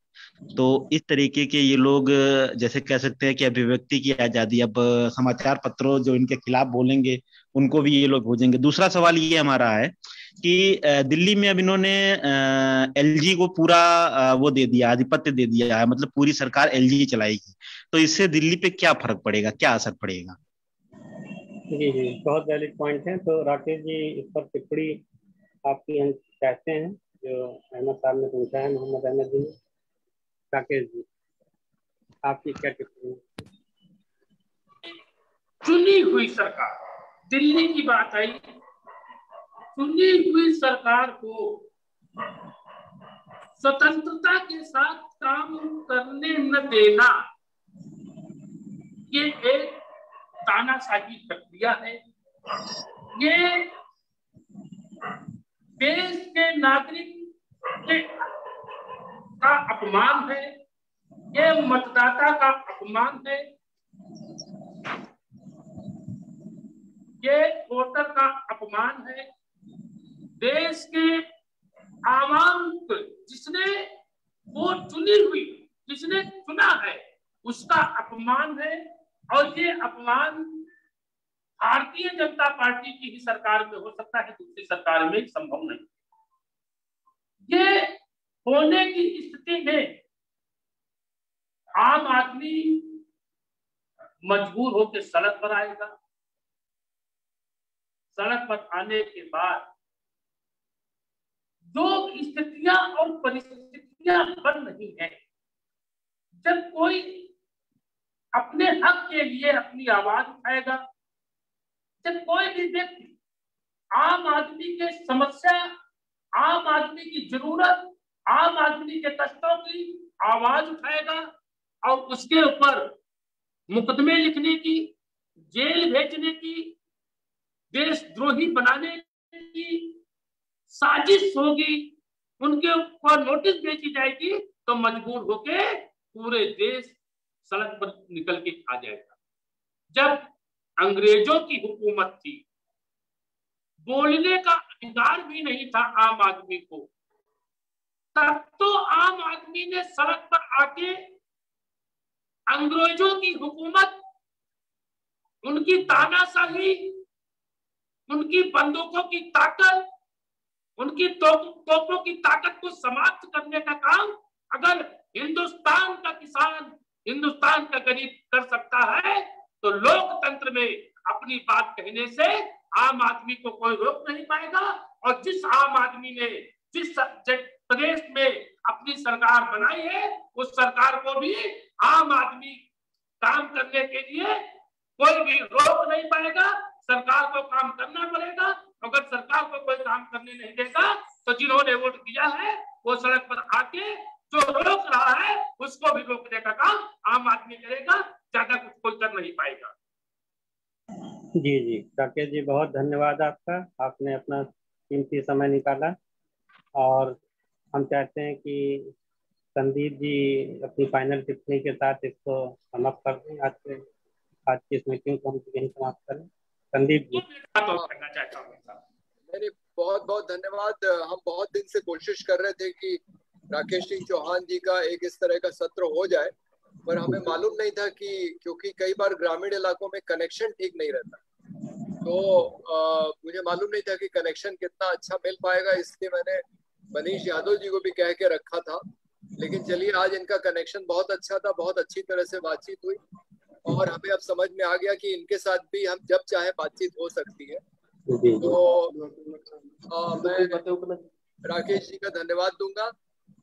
तो इस तरीके के ये लोग, जैसे कह सकते हैं कि अभिव्यक्ति की आज़ादी। अब, समाचार पत्रों जो इनके खिलाफ बोलेंगे, उनको भी ये लोग भोजेंगे। दूसरा सवाल ये हमारा है कि दिल्ली में अब इन्होंने एलजी को पूरा वो दे दिया आधिपत्य दे दिया है मतलब पूरी सरकार एलजी चलाएगी। तो इससे दिल्ली पे क्या फ़र्क पड़ेगा क्या असर पड़ेगा? जी जी बहुत वैलिड पॉइंट है। तो राकेश जी इस पर टिप्पणी आपकी हम चाहते हैं जो अहमद साहब ने पूछा है मोहम्मद अहमद जी राकेश जी आपकी क्या टिप्पणी चुनी हुई सरकार दिल्ली की बात आई चुनी हुई सरकार को स्वतंत्रता के साथ काम करने न देना ये एक तानाशाही प्रक्रिया है। ये देश के नागरिक के का अपमान है। ये मतदाता का अपमान है। ये वोटर का अपमान है। देश के आवाम जिसने वो चुनी हुई, जिसने चुना है, उसका अपमान है। और ये अपमान भारतीय जनता पार्टी की ही सरकार में हो सकता है, दूसरी सरकार में संभव नहीं। ये होने की स्थिति में आम आदमी मजबूर होकर सड़क पर आएगा। सड़क पर आने के बाद जो स्थितियाँ और परिस्थितियाँ बन रही हैं। जब कोई अपने हक के लिए अपनी आवाज़ उठाएगा, जब कोई भी व्यक्ति आम आदमी के समस्या, आम आदमी की ज़रूरत, आम आदमी के कष्टों की आवाज़ उठाएगा और उसके ऊपर मुकदमे लिखने की, जेल भेजने की, देशद्रोही बनाने की साजिश होगी, उनके ऊपर नोटिस भेजी जाएगी तो मजबूर होके पूरे देश सड़क पर निकल के आ जाएगा। जब अंग्रेज़ों की हुकूमत थी, बोलने का अधिकार भी नहीं था आम आदमी को, तब तो आम आदमी ने सड़क पर आके अंग्रेज़ों की हुकूमत, उनकी तानाशाही, उनकी बंदूकों की ताकत उनकी तोपों की ताकत को समाप्त करने का काम अगर हिंदुस्तान का किसान हिंदुस्तान का गरीब कर सकता है तो लोकतंत्र में अपनी बात कहने से आम आदमी को कोई रोक नहीं पाएगा। और जिस आम आदमी ने जिस प्रदेश में अपनी सरकार बनाई है, उस सरकार को भी आम आदमी काम करने के लिए कोई भी रोक नहीं पाएगा। सरकार को काम करना पड़ेगा। अगर सरकार को कोई काम करने नहीं देगा तो जिन्होंने वोट दिया है वो सड़क पर आके जो रोक रहा है उसको भी रोकने का काम आम आदमी करेगा ज़्यादा कुछ कोई कर नहीं पाएगा। जी जी। राकेश जी बहुत धन्यवाद आपका। आपने अपना कीमती समय निकाला। और हम चाहते हैं कि संदीप जी अपनी फाइनल टिप्पणी के साथ इसको समाप्त कर दें। आज से आज की इस मीटिंग को हम यही समाप्त करें? संदीप जी। करना चाहता हूँ। नहीं बहुत बहुत धन्यवाद। हम बहुत दिन से कोशिश कर रहे थे कि राकेश सिंह चौहान जी का एक इस तरह का सत्र हो जाए पर हमें मालूम नहीं था कि क्योंकि कई बार ग्रामीण इलाकों में कनेक्शन ठीक नहीं रहता। तो आ, मुझे मालूम नहीं था कि कनेक्शन कितना अच्छा मिल पाएगा इसलिए मैंने मनीष यादव जी को भी कह के रखा था। लेकिन चलिए आज इनका कनेक्शन बहुत अच्छा था बहुत अच्छी तरह से बातचीत हुई। और हमें अब समझ में आ गया कि इनके साथ भी हम जब चाहे बातचीत हो सकती है। तो राकेश जी का धन्यवाद दूँगा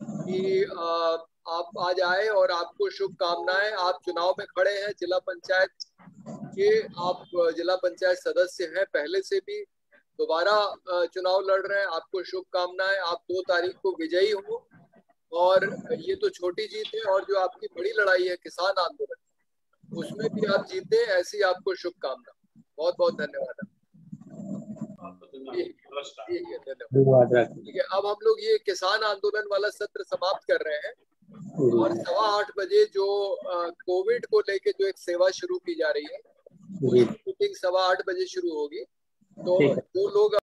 कि आ, आप आज आए और आपको शुभकामनाएँ। आप चुनाव में खड़े हैं जिला पंचायत के आप जिला पंचायत सदस्य हैं पहले से भी दोबारा चुनाव लड़ रहे हैं। आपको शुभकामनाएँ। आप दो तारीख को विजयी हो और ये तो छोटी जीत है और जो आपकी बड़ी लड़ाई है किसान आंदोलन उसमें भी आप जीते ऐसी आपको शुभकामना बहुत बहुत धन्यवाद। ठीक है अब हम लोग ये किसान आंदोलन वाला सत्र समाप्त कर रहे हैं और सवा आठ बजे जो कोविड को लेके जो एक सेवा शुरू की जा रही है मीटिंग सवा आठ बजे शुरू होगी। तो जो लोग